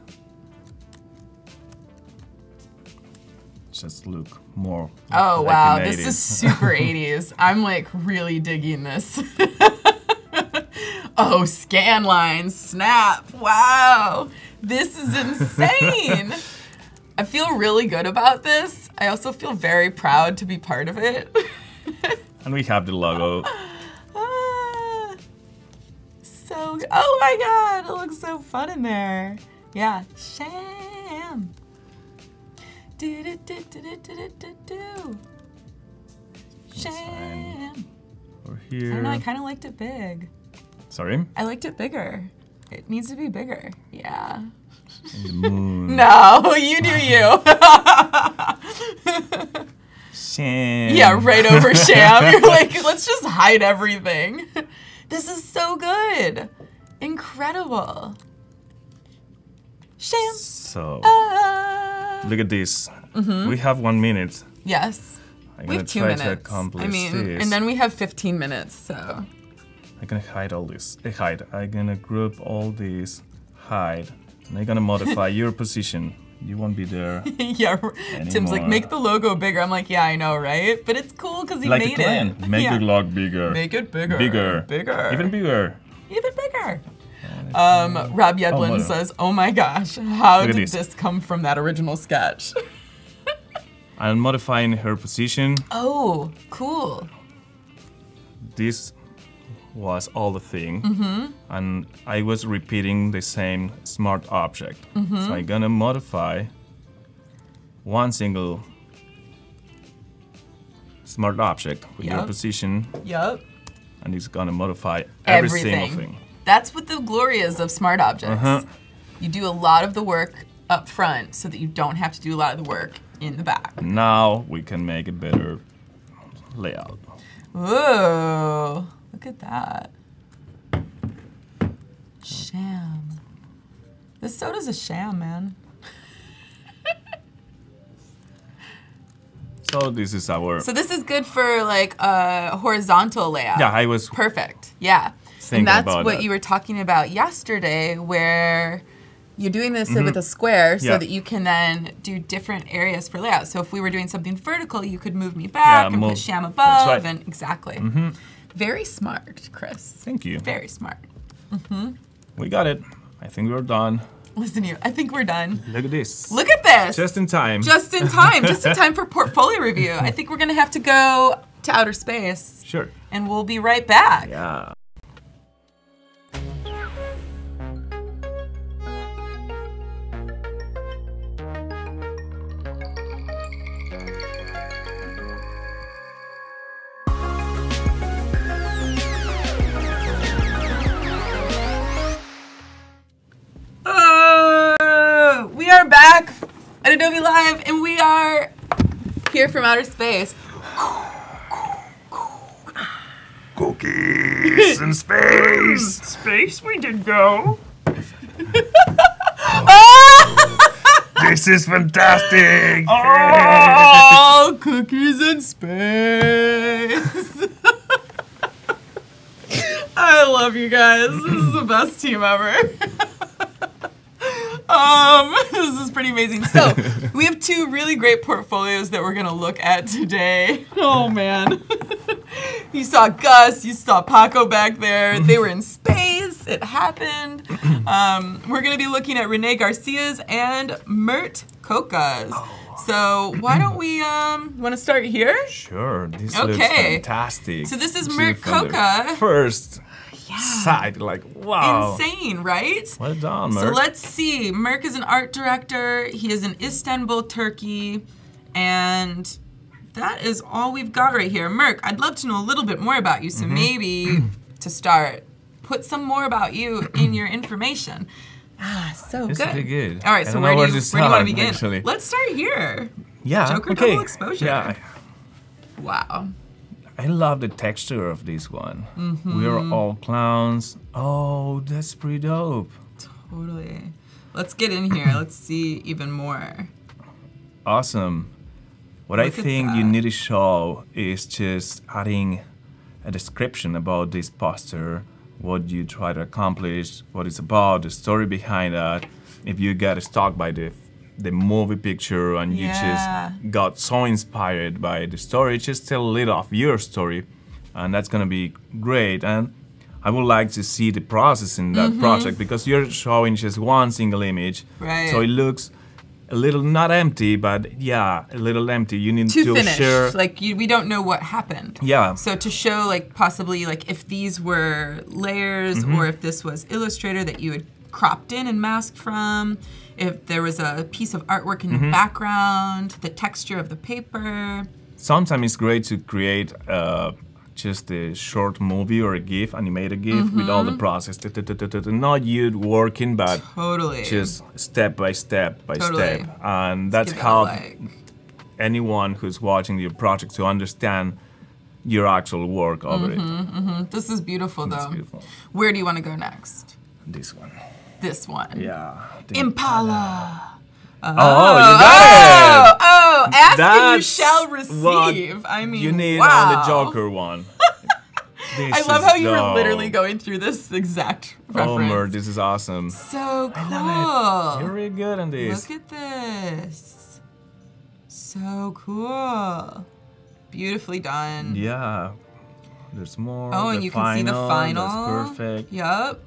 Just look more. Oh like wow, this 80s. is super [LAUGHS] 80s. I'm like really digging this. [LAUGHS] oh, scan lines, snap. Wow. This is insane. [LAUGHS] I feel really good about this. I also feel very proud to be part of it. and we have the logo. [LAUGHS] Ah, so Oh my god, it looks so fun in there. Yeah, sham. Do do do do do do do do. Sham. Or I don't know, here. I kind of liked it big. Sorry? I liked it bigger. It needs to be bigger. Yeah. The moon. [LAUGHS] No, you do you. Sham. yeah, right over [LAUGHS] Sham. You're like, let's just hide everything. This is so good. Incredible. Sham. So Ah. look at this. We have one minute. Yes. I'm we have two minutes. I mean, this. and then we have 15 minutes, so. I'm gonna hide all this. I hide. I'm gonna group all these. Hide. And I'm gonna modify your position. You won't be there. [LAUGHS] yeah, Tim's like, make the logo bigger. I'm like, yeah, I know, right? But it's cool because he like made it. [LAUGHS] Make yeah. your log bigger. Make it bigger. bigger. Bigger. Even bigger. Even bigger. Um, Rob Yedlin well. says, "Oh my gosh, how did this. this come from that original sketch?" I'm modifying her position. [LAUGHS] oh, cool. This was all the thing. Mm-hmm. And I was repeating the same smart object. Mm-hmm. So I'm gonna modify one single smart object with your position Yep. and it's gonna modify every Everything. single thing. That's what the glory is of smart objects. Uh-huh. You do a lot of the work up front so that you don't have to do a lot of the work in the back. Now we can make a better layout. Ooh, look at that. Sham. This soda's a sham, man. [LAUGHS] So this is our So this is good for like a horizontal layout. yeah. I was Perfect. Yeah. And that's what that. you were talking about yesterday, where you're doing this with a square so Mm-hmm. Yeah. that you can then do different areas for layout. So if we were doing something vertical, you could move me back and move- put sham above, right. Mm-hmm. exactly. Very smart, Chris. thank you. Very smart. Mm-hmm. We got it. I think we're done. Listen to you. I think we're done. Look at this. Look at this. Just in time. Just in time. Just in [LAUGHS] time for portfolio review. I think we're gonna have to go to outer space, sure. and we'll be right back. Yeah. At Adobe Live, and we are here from outer space. Cookies in space. [LAUGHS] Space we did go. [LAUGHS] this is fantastic. Oh, cookies in space. [LAUGHS] I love you guys. This is the best team ever. Um, [LAUGHS] this is pretty amazing. So, [LAUGHS] we have two really great portfolios that we're going to look at today. [LAUGHS] Oh, man. you saw Gus, you saw Paco back there. They were in space. It happened. [CLEARS THROAT] Um, we're going to be looking at Rene Garcia's and Mert Coca's. So, why don't we um, want to start here? Sure, this looks Okay. fantastic. So this is Mert Coca. First side, like wow. Insane, right? Well done, So let's see. Merk is an art director. He is in Istanbul, Turkey. And that is all we've got right here. Merk, I'd love to know a little bit more about you. So Mm-hmm. maybe to start, put some more about you in your information. Ah, so It's good. pretty good. All right, so where do, where you, where do you want to begin? actually. Let's start here. yeah, Joker okay. double exposure. Yeah, Wow. I love the texture of this one. Mm-hmm. We are all clowns. Oh, that's pretty dope. Totally. Let's get in here. Let's see even more. Awesome. What I Look at think you need to show is just adding a description about this poster, what you try to accomplish, what it's about, the story behind that. If you get stuck by the the movie picture and you just got so inspired by the story, just tell a little of your story, and that's gonna be great. And I would like to see the process in that project because you're showing just one single image, Right. so it looks a little not empty, but yeah, a little empty. You need to to finish. share. Like you, we don't know what happened. Yeah. So to show like possibly like if these were layers Mm-hmm. or if this was Illustrator that you had cropped in and masked from, if there was a piece of artwork in Mm-hmm. the background, the texture of the paper. Sometimes it's great to create uh, just a short movie or a GIF, animated GIF with all the Mm-hmm. process. Not you working, but Totally. just step by step by Totally. step, and that's it how like. anyone who's watching your project to understand your actual work over Mm-hmm. This is beautiful though. Beautiful. Where do you want to go next? This one. This one. Yeah. the- Impala. Oh, oh you oh, got it. Oh, oh, ask and you shall receive. I mean, you need wow. on the Joker one. [LAUGHS] This I love how you were literally going through this exact Oh, reference. Mer, this is awesome. so cool. I love it. You're really good on this. Look at this. So cool. Beautifully done. Yeah. There's more. Oh, the and you can see the final. That's perfect. Yup.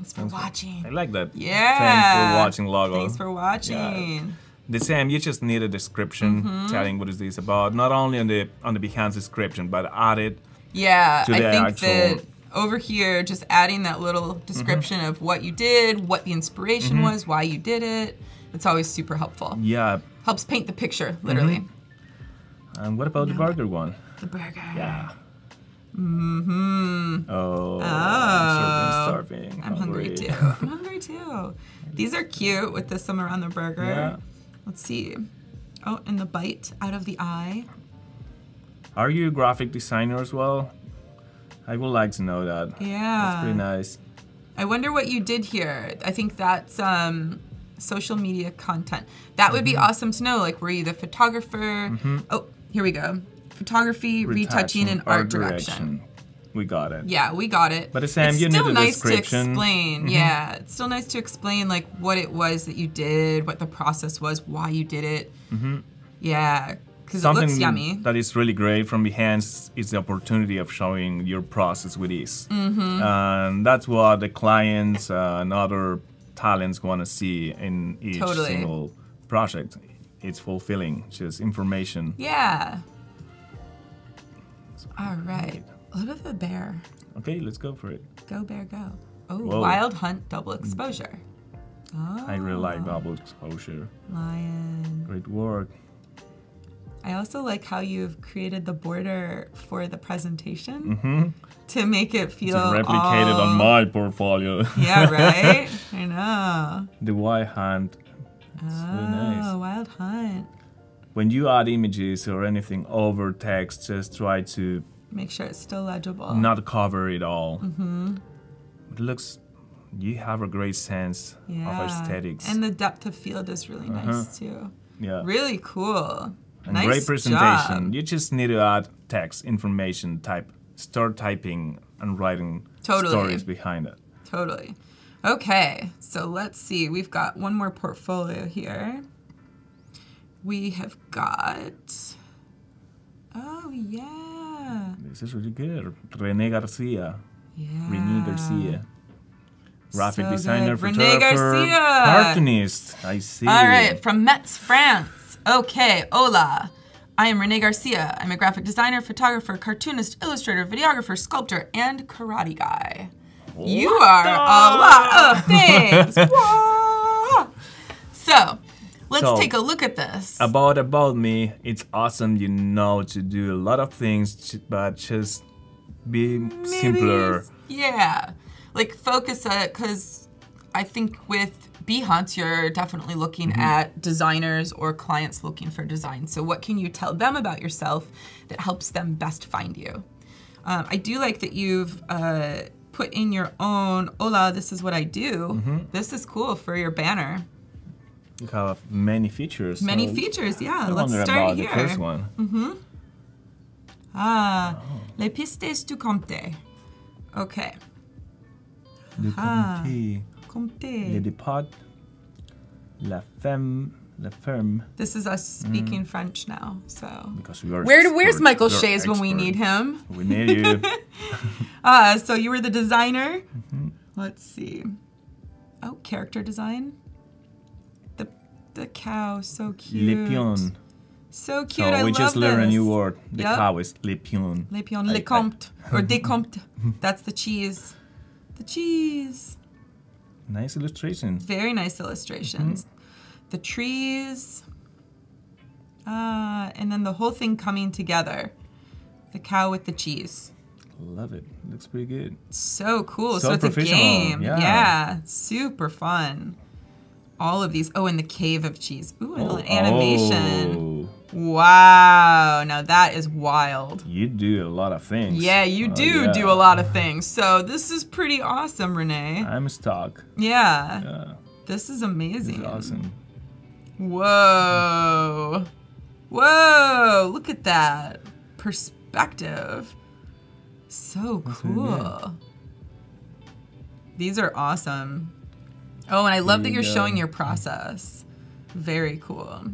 Thanks for Thanks for- watching. I like that. yeah. Thanks for watching logo. Thanks for watching. the same. You just need a description Mm-hmm. telling what is this about. Not only on the on the Behance description, but add it. Yeah, To I the think actual- Mm-hmm. that over here, just adding that little description of what you did, what the inspiration was, why you did it, it's always super helpful. Yeah. Helps paint the picture, literally. And what about the burger one? The burger. Yeah. Mm-hmm. Oh, Oh. I'm starving, starving. I'm hungry too. [LAUGHS] I'm hungry too. These are cute with the some around the burger. Yeah. Let's see. Oh, and the bite out of the eye. Are you a graphic designer as well? I would like to know that. Yeah. That's pretty nice. I wonder what you did here. I think that's um, social media content. That would be Mm-hmm. awesome to know. Like, were you the photographer? Oh, here we go. Photography, retouching, and art direction. We got it. Yeah, we got it. But, Sam, it's you need still nice to description. Mm-hmm. explain. Yeah, it's still nice to explain like what it was that you did, what the process was, why you did it. Mm-hmm. Yeah, because it looks yummy. that is really great from Behance is the opportunity of showing your process with ease. Mm-hmm. And that's what the clients uh, and other talents want to see in each Totally. single project. It's fulfilling, just information. Yeah. All right. What at the bear. Okay, let's go for it. Go bear go. Oh, Whoa. wild hunt double exposure. Oh, I really like oh. double exposure. lion. Great work. I also like how you've created the border for the presentation mm-hmm. to make it feel. It's replicated all- on my portfolio. [LAUGHS] Yeah, right. [LAUGHS] I know. the Y hand. It's oh, really nice. wild hunt. When you add images or anything over text, just try to Make sure it's still legible. not cover it all. Mm-hmm. It looks. You have a great sense yeah. of aesthetics. And the depth of field is really nice too. yeah. Really cool. And nice great presentation. job. You just need to add text, information, type, start typing and writing Totally. stories behind it. Totally. Okay, so let's see. We've got one more portfolio here. We have got. Oh, yeah. This is really good. Rene Garcia. Yeah. Rene Garcia. Graphic So designer, good. Rene photographer, Garcia. cartoonist. I see. All right, from Metz, France. Okay, hola. I am Rene Garcia. I'm a graphic designer, photographer, cartoonist, illustrator, videographer, sculptor, and karate guy. You are a lot of things. [LAUGHS] So, let's So, take a look at this. About about me, it's awesome. You know to do a lot of things, but just be Maybe simpler. Yeah. Like focus it because I think with Behance, you're definitely looking Mm-hmm. at designers or clients looking for design. So what can you tell them about yourself that helps them best find you? Um, I do like that you've uh, put in your own, hola, this is what I do. Mm-hmm. This is cool for your banner. You have many features. Many so features, yeah. I Let's start here. the first one. Mm-hmm. Ah, Oh. les pistes du comté. Okay. Le Ah. comté, Comté. le départ, la femme, la ferme. This is us speaking French now, so. Because we are Where where's. Michael Chaize when we need him? We need you. Uh, [LAUGHS] so you were the designer. Mm-hmm. Let's see. Oh, character design. The cow, so cute. Le pion. So cute. So I we love just learned a new word. The Yep. cow is le pion. Le pion, I- le I- comte, or [LAUGHS] décompte. That's the cheese. The cheese. Nice illustrations. Very nice illustrations. The trees. Ah, and then the whole thing coming together. The cow with the cheese. Love it. Looks pretty good. So cool. So, So it's a game. yeah. Super fun. All of these. Oh, and the cave of cheese. Ooh, and an oh. animation. Oh, Wow. Now that is wild. You do a lot of things. Yeah, you Oh, do yeah. do a lot of things. So this is pretty awesome, Renee. I'm stuck. Yeah. Yeah, This is amazing. it's awesome. Whoa. Whoa. Look at that perspective. So cool. These are awesome. Oh, and I love that you you're go. showing your process. Very cool.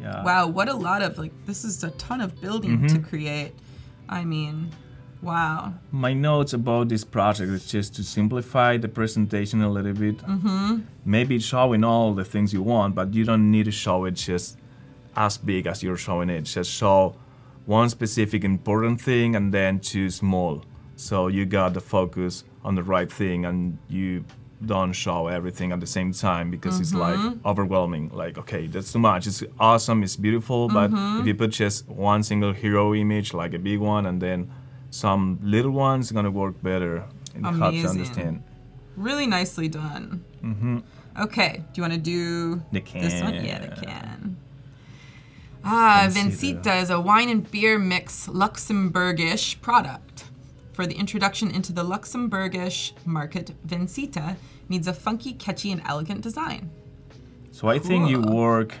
Yeah. Wow, what a lot of like this is a ton of building Mm-hmm. to create. I mean, wow. My notes about this project is just to simplify the presentation a little bit. Mm-hmm. Maybe showing all the things you want, but you don't need to show it just as big as you're showing it. Just show one specific important thing and then two small. So you got the focus on the right thing and you don't show everything at the same time because it's like overwhelming. Like, okay, that's too much. It's awesome, it's beautiful, but if you put just one single hero image, like a big one, and then some little ones, it's gonna work better and to Amazing. understand. Really nicely done. Mm-hmm. Okay, do you want to do The this one? Yeah, the can. can. Ah. Vincita is a wine and beer mix Luxembourgish product. For the introduction into the Luxembourgish market, Vincita needs a funky, catchy, and elegant design. So I think you work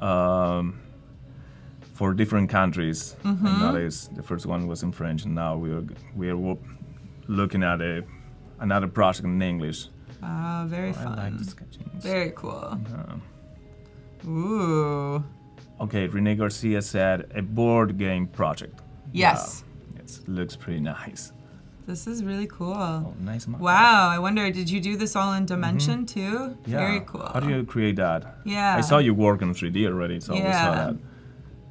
um, for different countries. Mm-hmm. I noticed the first one was in French, and now we're we're looking at a another project in English. Ah, very I fun. like the. Very cool. Um, Ooh. okay, Rene Garcia said a board game project. Yes. Wow. Looks pretty nice. This is really cool. Oh, nice. Wow, I wonder, did you do this all in Dimension too? Mm-hmm. Yeah. Very cool. How do you create that? Yeah. I saw you work in 3D already, so we saw Yeah.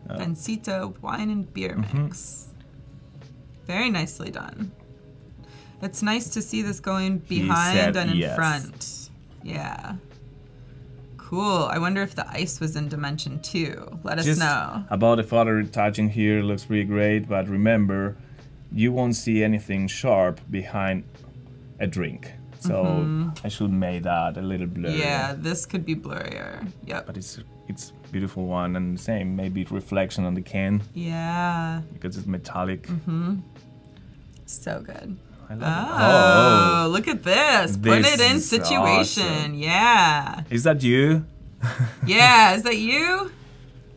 that. Pancito wine and beer Mm-hmm. mix. Very nicely done. It's nice to see this going behind said and in yes. front. Yeah. Cool. I wonder if the ice was in Dimension too. Let us know. about the father touching here looks pretty great, but remember, you won't see anything sharp behind a drink. So I should make that a little blurry. Mm-hmm. Yeah, this could be blurrier. Yep. But it's it's beautiful one and same maybe reflection on the can Yeah. because it's metallic. Mm-hmm. So good. I love Oh, it. look at this. Put it in situation. awesome. Yeah. Is that you? Yeah, is [LAUGHS] that you?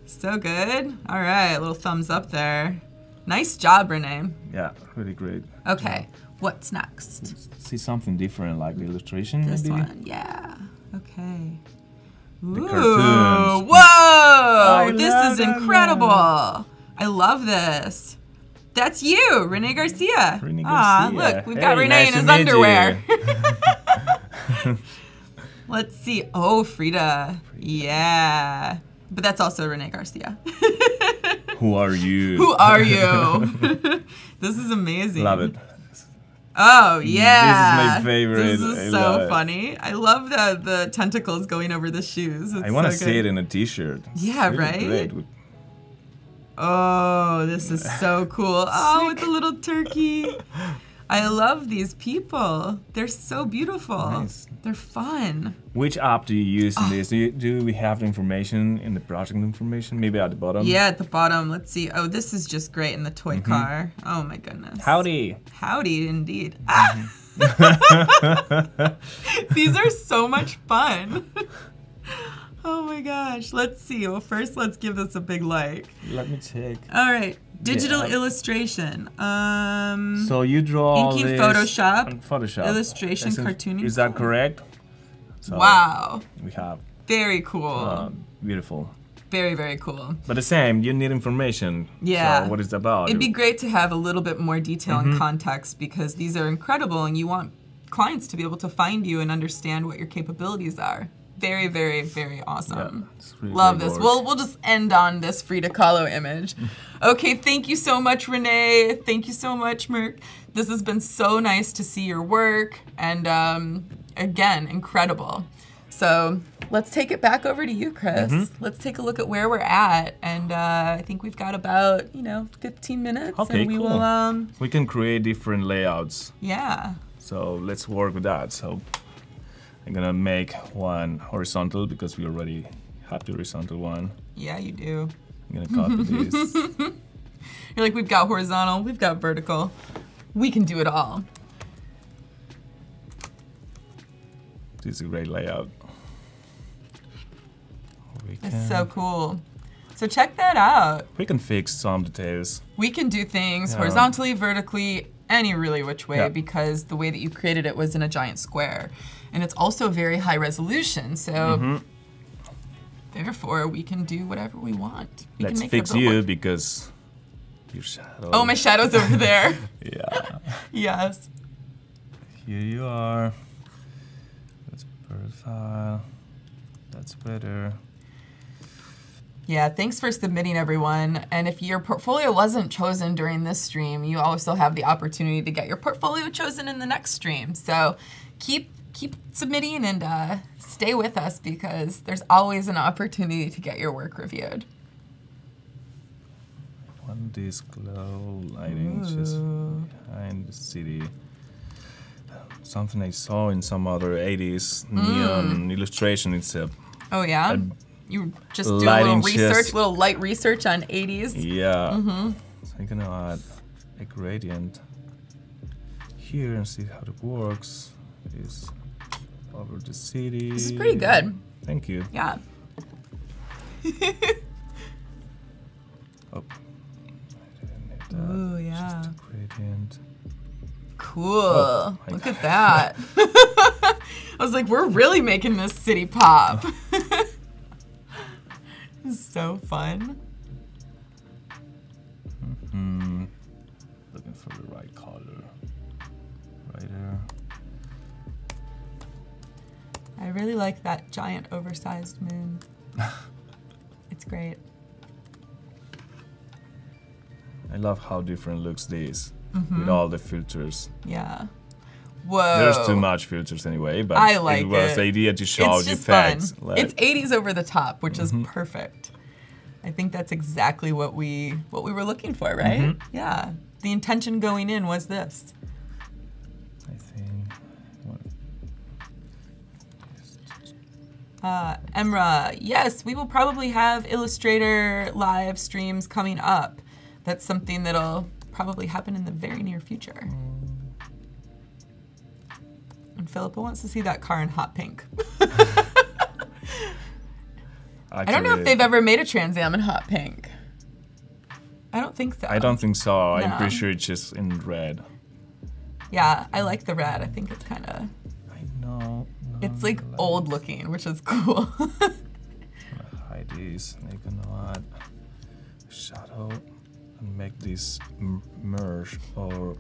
So good. All right, little thumbs up there. Nice job, Renee. Yeah, really great. Okay, what's next? See something different like the illustration This maybe? one. Yeah. Okay. Ooh, cartoons. whoa! this love is that incredible. I love this. That's you, Renee Garcia. Renee Ah, look, we've got Hey, Renee nice in his underwear. [LAUGHS] [LAUGHS] Let's see. Oh, Frida. Yeah. But that's also Renee Garcia. [LAUGHS] Who are you? Who are you? [LAUGHS] this is amazing. Love it. Oh yeah. This is my favorite. This is I so love it. funny. I love the the tentacles going over the shoes. It's I want to so see it in a t-shirt. Yeah, really right? Great. Oh, this is so cool. [LAUGHS] Oh, with the little turkey. I love these people. They're so beautiful. Nice. They're fun. Which app do you use Ah. in this? Do, you, do we have the information in the project information? Maybe at the bottom. Yeah, at the bottom. Let's see. Oh, this is just great in the toy car. Oh my goodness. Howdy. Howdy, indeed. Ah! [LAUGHS] These are so much fun. [LAUGHS] oh my gosh. Let's see. Well, first, let's give this a big like. Let me check. All right. Digital Yeah. illustration. Um, So you draw Inking this Photoshop, Photoshop illustration, cartooning. Is that correct? So wow. We have Very cool. uh, beautiful. very, very cool. But the same, you need information. Yeah. So what is it about? It'd be great to have a little bit more detail Mm-hmm. and context because these are incredible and you want clients to be able to find you and understand what your capabilities are. Very, very, very awesome. really Love this. work. We'll, we'll just end on this Frida Kahlo image. [LAUGHS] okay, thank you so much, Renee. Thank you so much, Merck. This has been so nice to see your work and um, again, incredible. So let's take it back over to you, Chris. Mm-hmm. Let's take a look at where we're at. And uh, I think we've got about, you know, 15 minutes. Okay, and we cool. will, um, we can create different layouts. yeah. So let's work with that. So I'm gonna make one horizontal because we already have the horizontal one. Yeah, you do. I'm gonna copy [LAUGHS] this. You're like, we've got horizontal, we've got vertical. We can do it all. this is a great layout. We can... It's so cool. So check that out. we can fix some details. We can do things Yeah. horizontally, vertically, any really which way Yeah. because the way that you created it was in a giant square. And it's also very high resolution, so Mm-hmm. therefore we can do whatever we want. We Let's can make fix you billboard. because your shadow. Oh, my shadow's over there. [LAUGHS] Yeah. yes. Here you are. That's profile. That's better. Yeah, thanks for submitting, everyone. And if your portfolio wasn't chosen during this stream, you also have the opportunity to get your portfolio chosen in the next stream. So keep keep submitting and uh, stay with us because there's always an opportunity to get your work reviewed. One disc glow lighting just behind the city. Something I saw in some other 80s neon illustration. It's a Oh yeah, And you just do a little research, just- little light research on 80s. yeah. Mm-hmm. So I'm gonna add a gradient here and see how it works. Is over the city. This is pretty good. Thank you. Yeah. [LAUGHS] Oh. I didn't need that. Ooh, yeah. Gradient. Cool. Oh, Look God. at that. [LAUGHS] I was like, we're really making this city pop. [LAUGHS] [LAUGHS] So fun. Hmm. Looking for the right color. Right there. I really like that giant oversized moon. [LAUGHS] it's great. I love how different looks this Mm-hmm. with all the filters. Yeah. Whoa. There's too much filters anyway, but I like it was it. the idea to show It's the just fun. effects. like- It's 80s over the top, which is Mm-hmm. perfect. I think that's exactly what we what we were looking for, right? Mm-hmm. Yeah. The intention going in was this. I think. what- Uh, Emra, yes, we will probably have Illustrator live streams coming up. That's something that'll probably happen in the very near future. And Philippa wants to see that car in hot pink. [LAUGHS] I don't know if they've ever made a Trans Am in hot pink. I don't think so. I don't think so. I'm pretty sure it's just in red. Yeah, I like the red. I think it's kind of. I know. It's like no, old looking, which is cool. [LAUGHS] Hide these. Gonna add shadow and make this merge or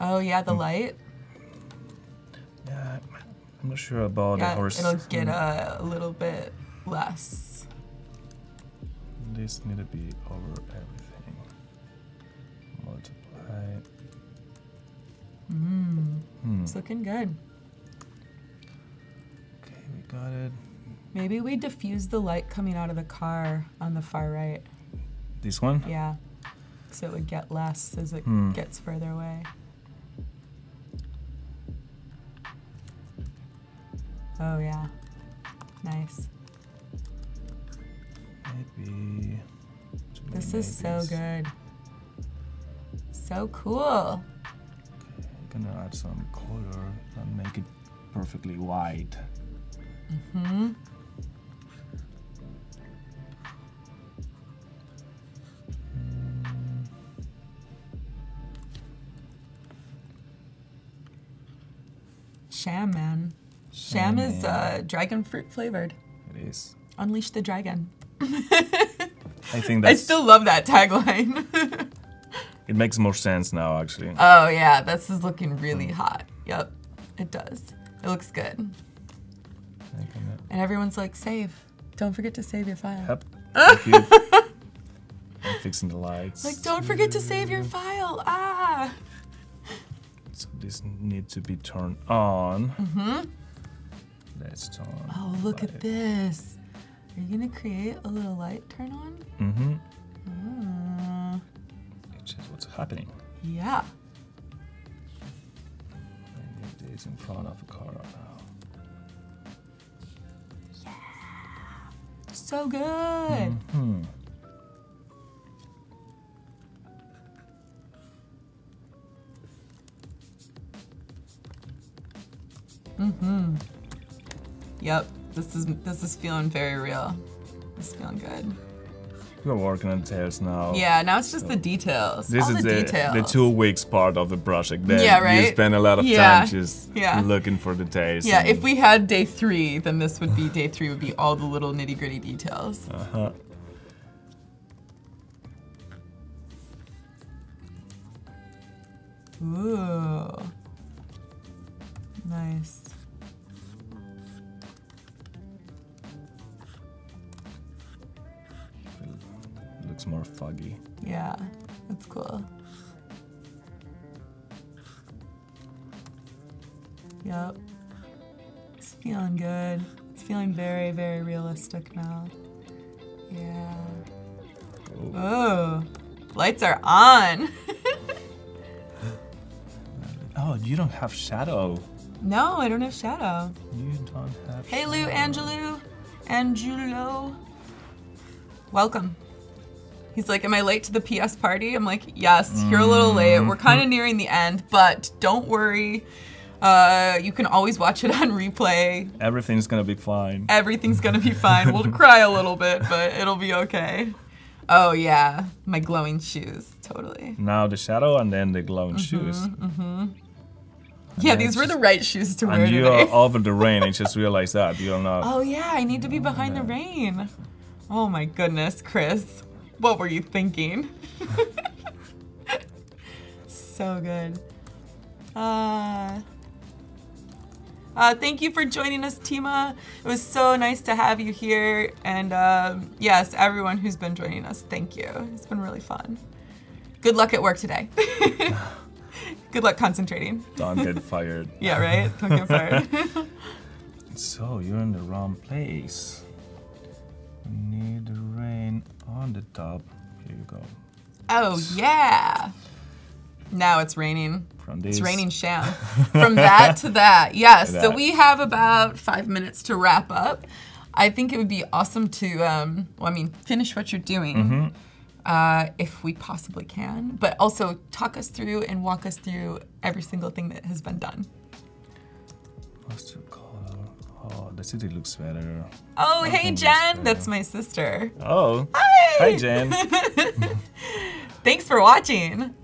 oh yeah, the light. yeah. I'm not sure about Yeah, the horse. it'll get a, a little bit less. This need to be over everything. Multiply. Mm, Hmm. it's looking good. Okay, we got it. Maybe we diffuse the light coming out of the car on the far right. This one? Yeah, so it would get less as it Hmm. gets further away. Oh yeah, nice. Maybe. This is so good. So cool. Okay, I'm gonna add some color and make it perfectly white. Hmm. Sham is uh, dragon fruit flavored. It is. Unleash the dragon. [LAUGHS] I think I still love that tagline. [LAUGHS] It makes more sense now, actually. oh yeah, this is looking really Hmm. hot. Yep, it does. It looks good. And everyone's like, save. Don't forget to save your file. Yep. [LAUGHS] Thank you. I'm fixing the lights. Like, don't forget to save your file. Ah. So this needs to be turned on. Mm-hmm. Turn. Oh, look at this. Are you gonna create a little light turn on? Mm-hmm. Ah. It's just what's happening. Yeah. I need this in front of a car now. So good. Hmm. Yep. This is this is feeling very real. It's feeling good. We're working on tails now. Yeah, now it's just the details. This All is the, the, details. the two weeks part of the project. Then Yeah, You right? spend a lot of Yeah, time just yeah. looking for the taste. Yeah, if we had day three, then this would be day three. Would be all the little nitty gritty details. Uh-huh. Ooh, nice. Looks more foggy. Yeah, that's cool. Yep. It's feeling good. It's feeling very, very realistic now. Yeah. Oh, lights are on. [LAUGHS] Oh, you don't have shadow. no, I don't have shadow. You don't have. Hey, Lou, Angelou, Angelo. Welcome. He's like, Am I late to the PS party? I'm like, Yes, you're a little late. We're kind of nearing the end, but don't worry. Uh, you can always watch it on replay. Everything's gonna be fine. Everything's gonna be [LAUGHS] fine. We'll cry a little bit, but it'll be okay. Oh, yeah. My glowing shoes. Totally. Now the shadow and then the glowing Mm-hmm, shoes. Yeah, these were the right shoes to wear And you today. are over the rain. I just realized that. You're not. [LAUGHS] Oh yeah, I need to be behind the rain. Oh my goodness, Chris. What were you thinking? [LAUGHS] so good. Uh, uh, thank you for joining us, Tima. It was so nice to have you here. And um, yes, everyone who's been joining us, thank you. It's been really fun. Good luck at work today. [LAUGHS] Good luck concentrating. Don't get fired. [LAUGHS] Yeah, right? Don't get fired. So you're in the wrong place. Need on the top. Here you go. Oh yeah. Now it's raining. From this. It's raining sham. [LAUGHS] From that to that. Yes. So we have about five minutes to wrap up. I think it would be awesome to, um, well, I mean, finish what you're doing Mm-hmm. uh, if we possibly can, but also talk us through and walk us through every single thing that has been done. Oh, the city looks better. Oh, hey, Jen. that's my sister. Oh. Hi. Hi, Jen. [LAUGHS] [LAUGHS] Thanks for watching.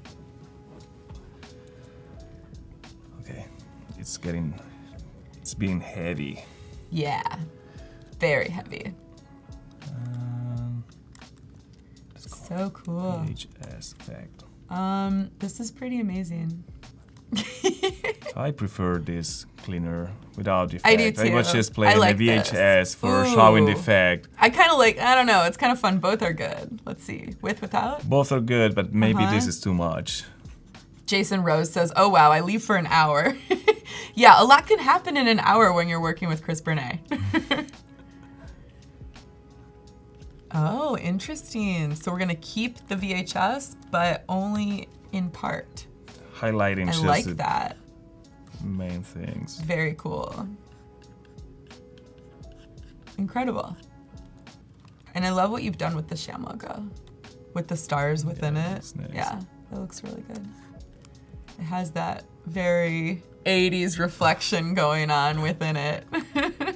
okay. It's getting. It's being heavy. Yeah. Very heavy. Um, So cool. HS effect. Um, this is pretty amazing. [LAUGHS] I prefer this cleaner without the effect. I do too. I was just playing like the this. VHS for showing the Ooh. effect. I kind of like, I don't know, it's kind of fun. Both are good. Let's see. With, without? Both are good, but maybe Uh-huh. this is too much. Jason Rose says, oh wow, I leave for an hour. [LAUGHS] yeah, a lot can happen in an hour when you're working with Chris Bernay. [LAUGHS] oh, interesting. So we're going to keep the VHS, but only in part. Highlighting I like that. main things. Very cool. Incredible. And I love what you've done with the sham logo, with the stars within Yeah, it. nice. Yeah, that looks really good. It has that very 80s reflection going on within it. [LAUGHS]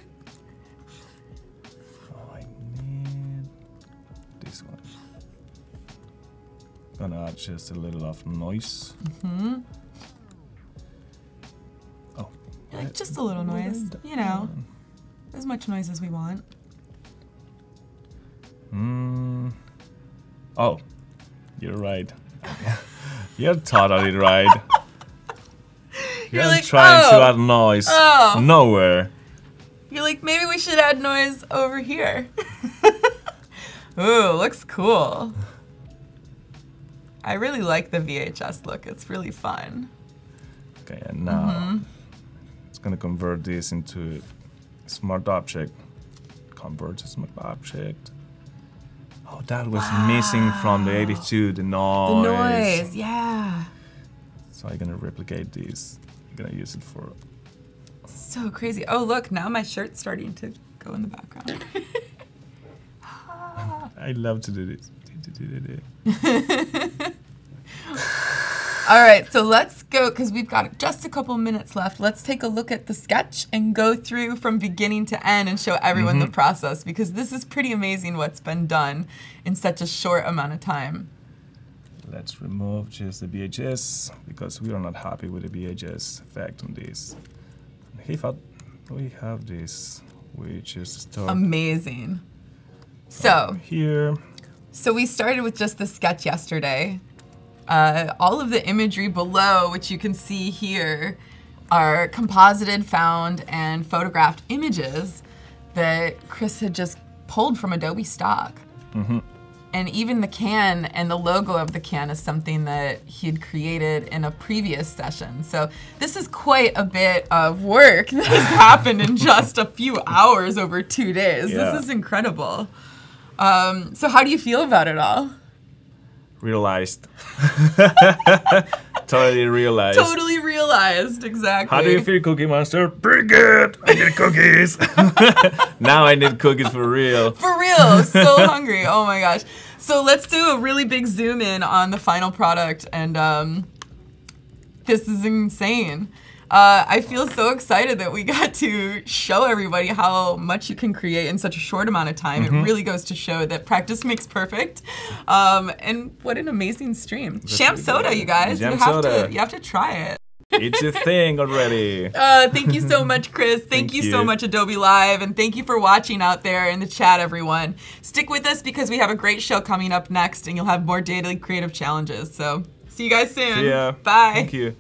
Gonna add just a little of noise. hmm Oh, Like just a little noise, you know, as much noise as we want. Mm. Oh, you're right. [LAUGHS] you're totally right. [LAUGHS] You're, You're like, trying "Oh, to add noise oh." nowhere. You're like, maybe we should add noise over here. [LAUGHS] Ooh, looks cool. I really like the VHS look. It's really fun. Okay, and now Mm-hmm. it's gonna convert this into smart object. Convert to smart object. Oh, that was missing from the 82, the noise. The noise. noise, yeah. So I'm gonna replicate this. I'm gonna use it for. So crazy. Oh, look, now my shirt's starting to go in the background. [LAUGHS] I love to do this. [LAUGHS] All right, so let's go because we've got just a couple minutes left. Let's take a look at the sketch and go through from beginning to end and show everyone the mm-hmm. process because this is pretty amazing what's been done in such a short amount of time. Let's remove just the VHS because we are not happy with the VHS effect on this. He thought we have this, which is Amazing. So, here. So we started with just the sketch yesterday. Uh, all of the imagery below, which you can see here, are composited, found, and photographed images that Chris had just pulled from Adobe stock. And even the can and the logo of the can is something that he had created in a previous session. So this is quite a bit of work [LAUGHS] that has happened in just a few hours over two days. Yeah. This is incredible. Um, so how do you feel about it all? Realized. [LAUGHS] totally realized. Totally realized, exactly. How do you feel, Cookie Monster? Pretty good. I need cookies. [LAUGHS] now I need cookies for real. For real, so [LAUGHS] hungry. Oh my gosh. So let's do a really big zoom in on the final product, and um, this is insane. Uh, I feel so excited that we [LAUGHS] got to show everybody how much you can create in such a short amount of time. It really goes to show that practice makes perfect. Um, and what an amazing stream. Sham soda, you guys. Jam you have soda. to you have to try it. It's a thing already. [LAUGHS] Uh, thank you so much, Chris. Thank, Thank you, so much, Adobe Live, and thank you for watching out there in the chat, everyone. Stick with us because we have a great show coming up next, and you'll have more daily creative challenges. So, see you guys soon. See ya. Bye. Thank you.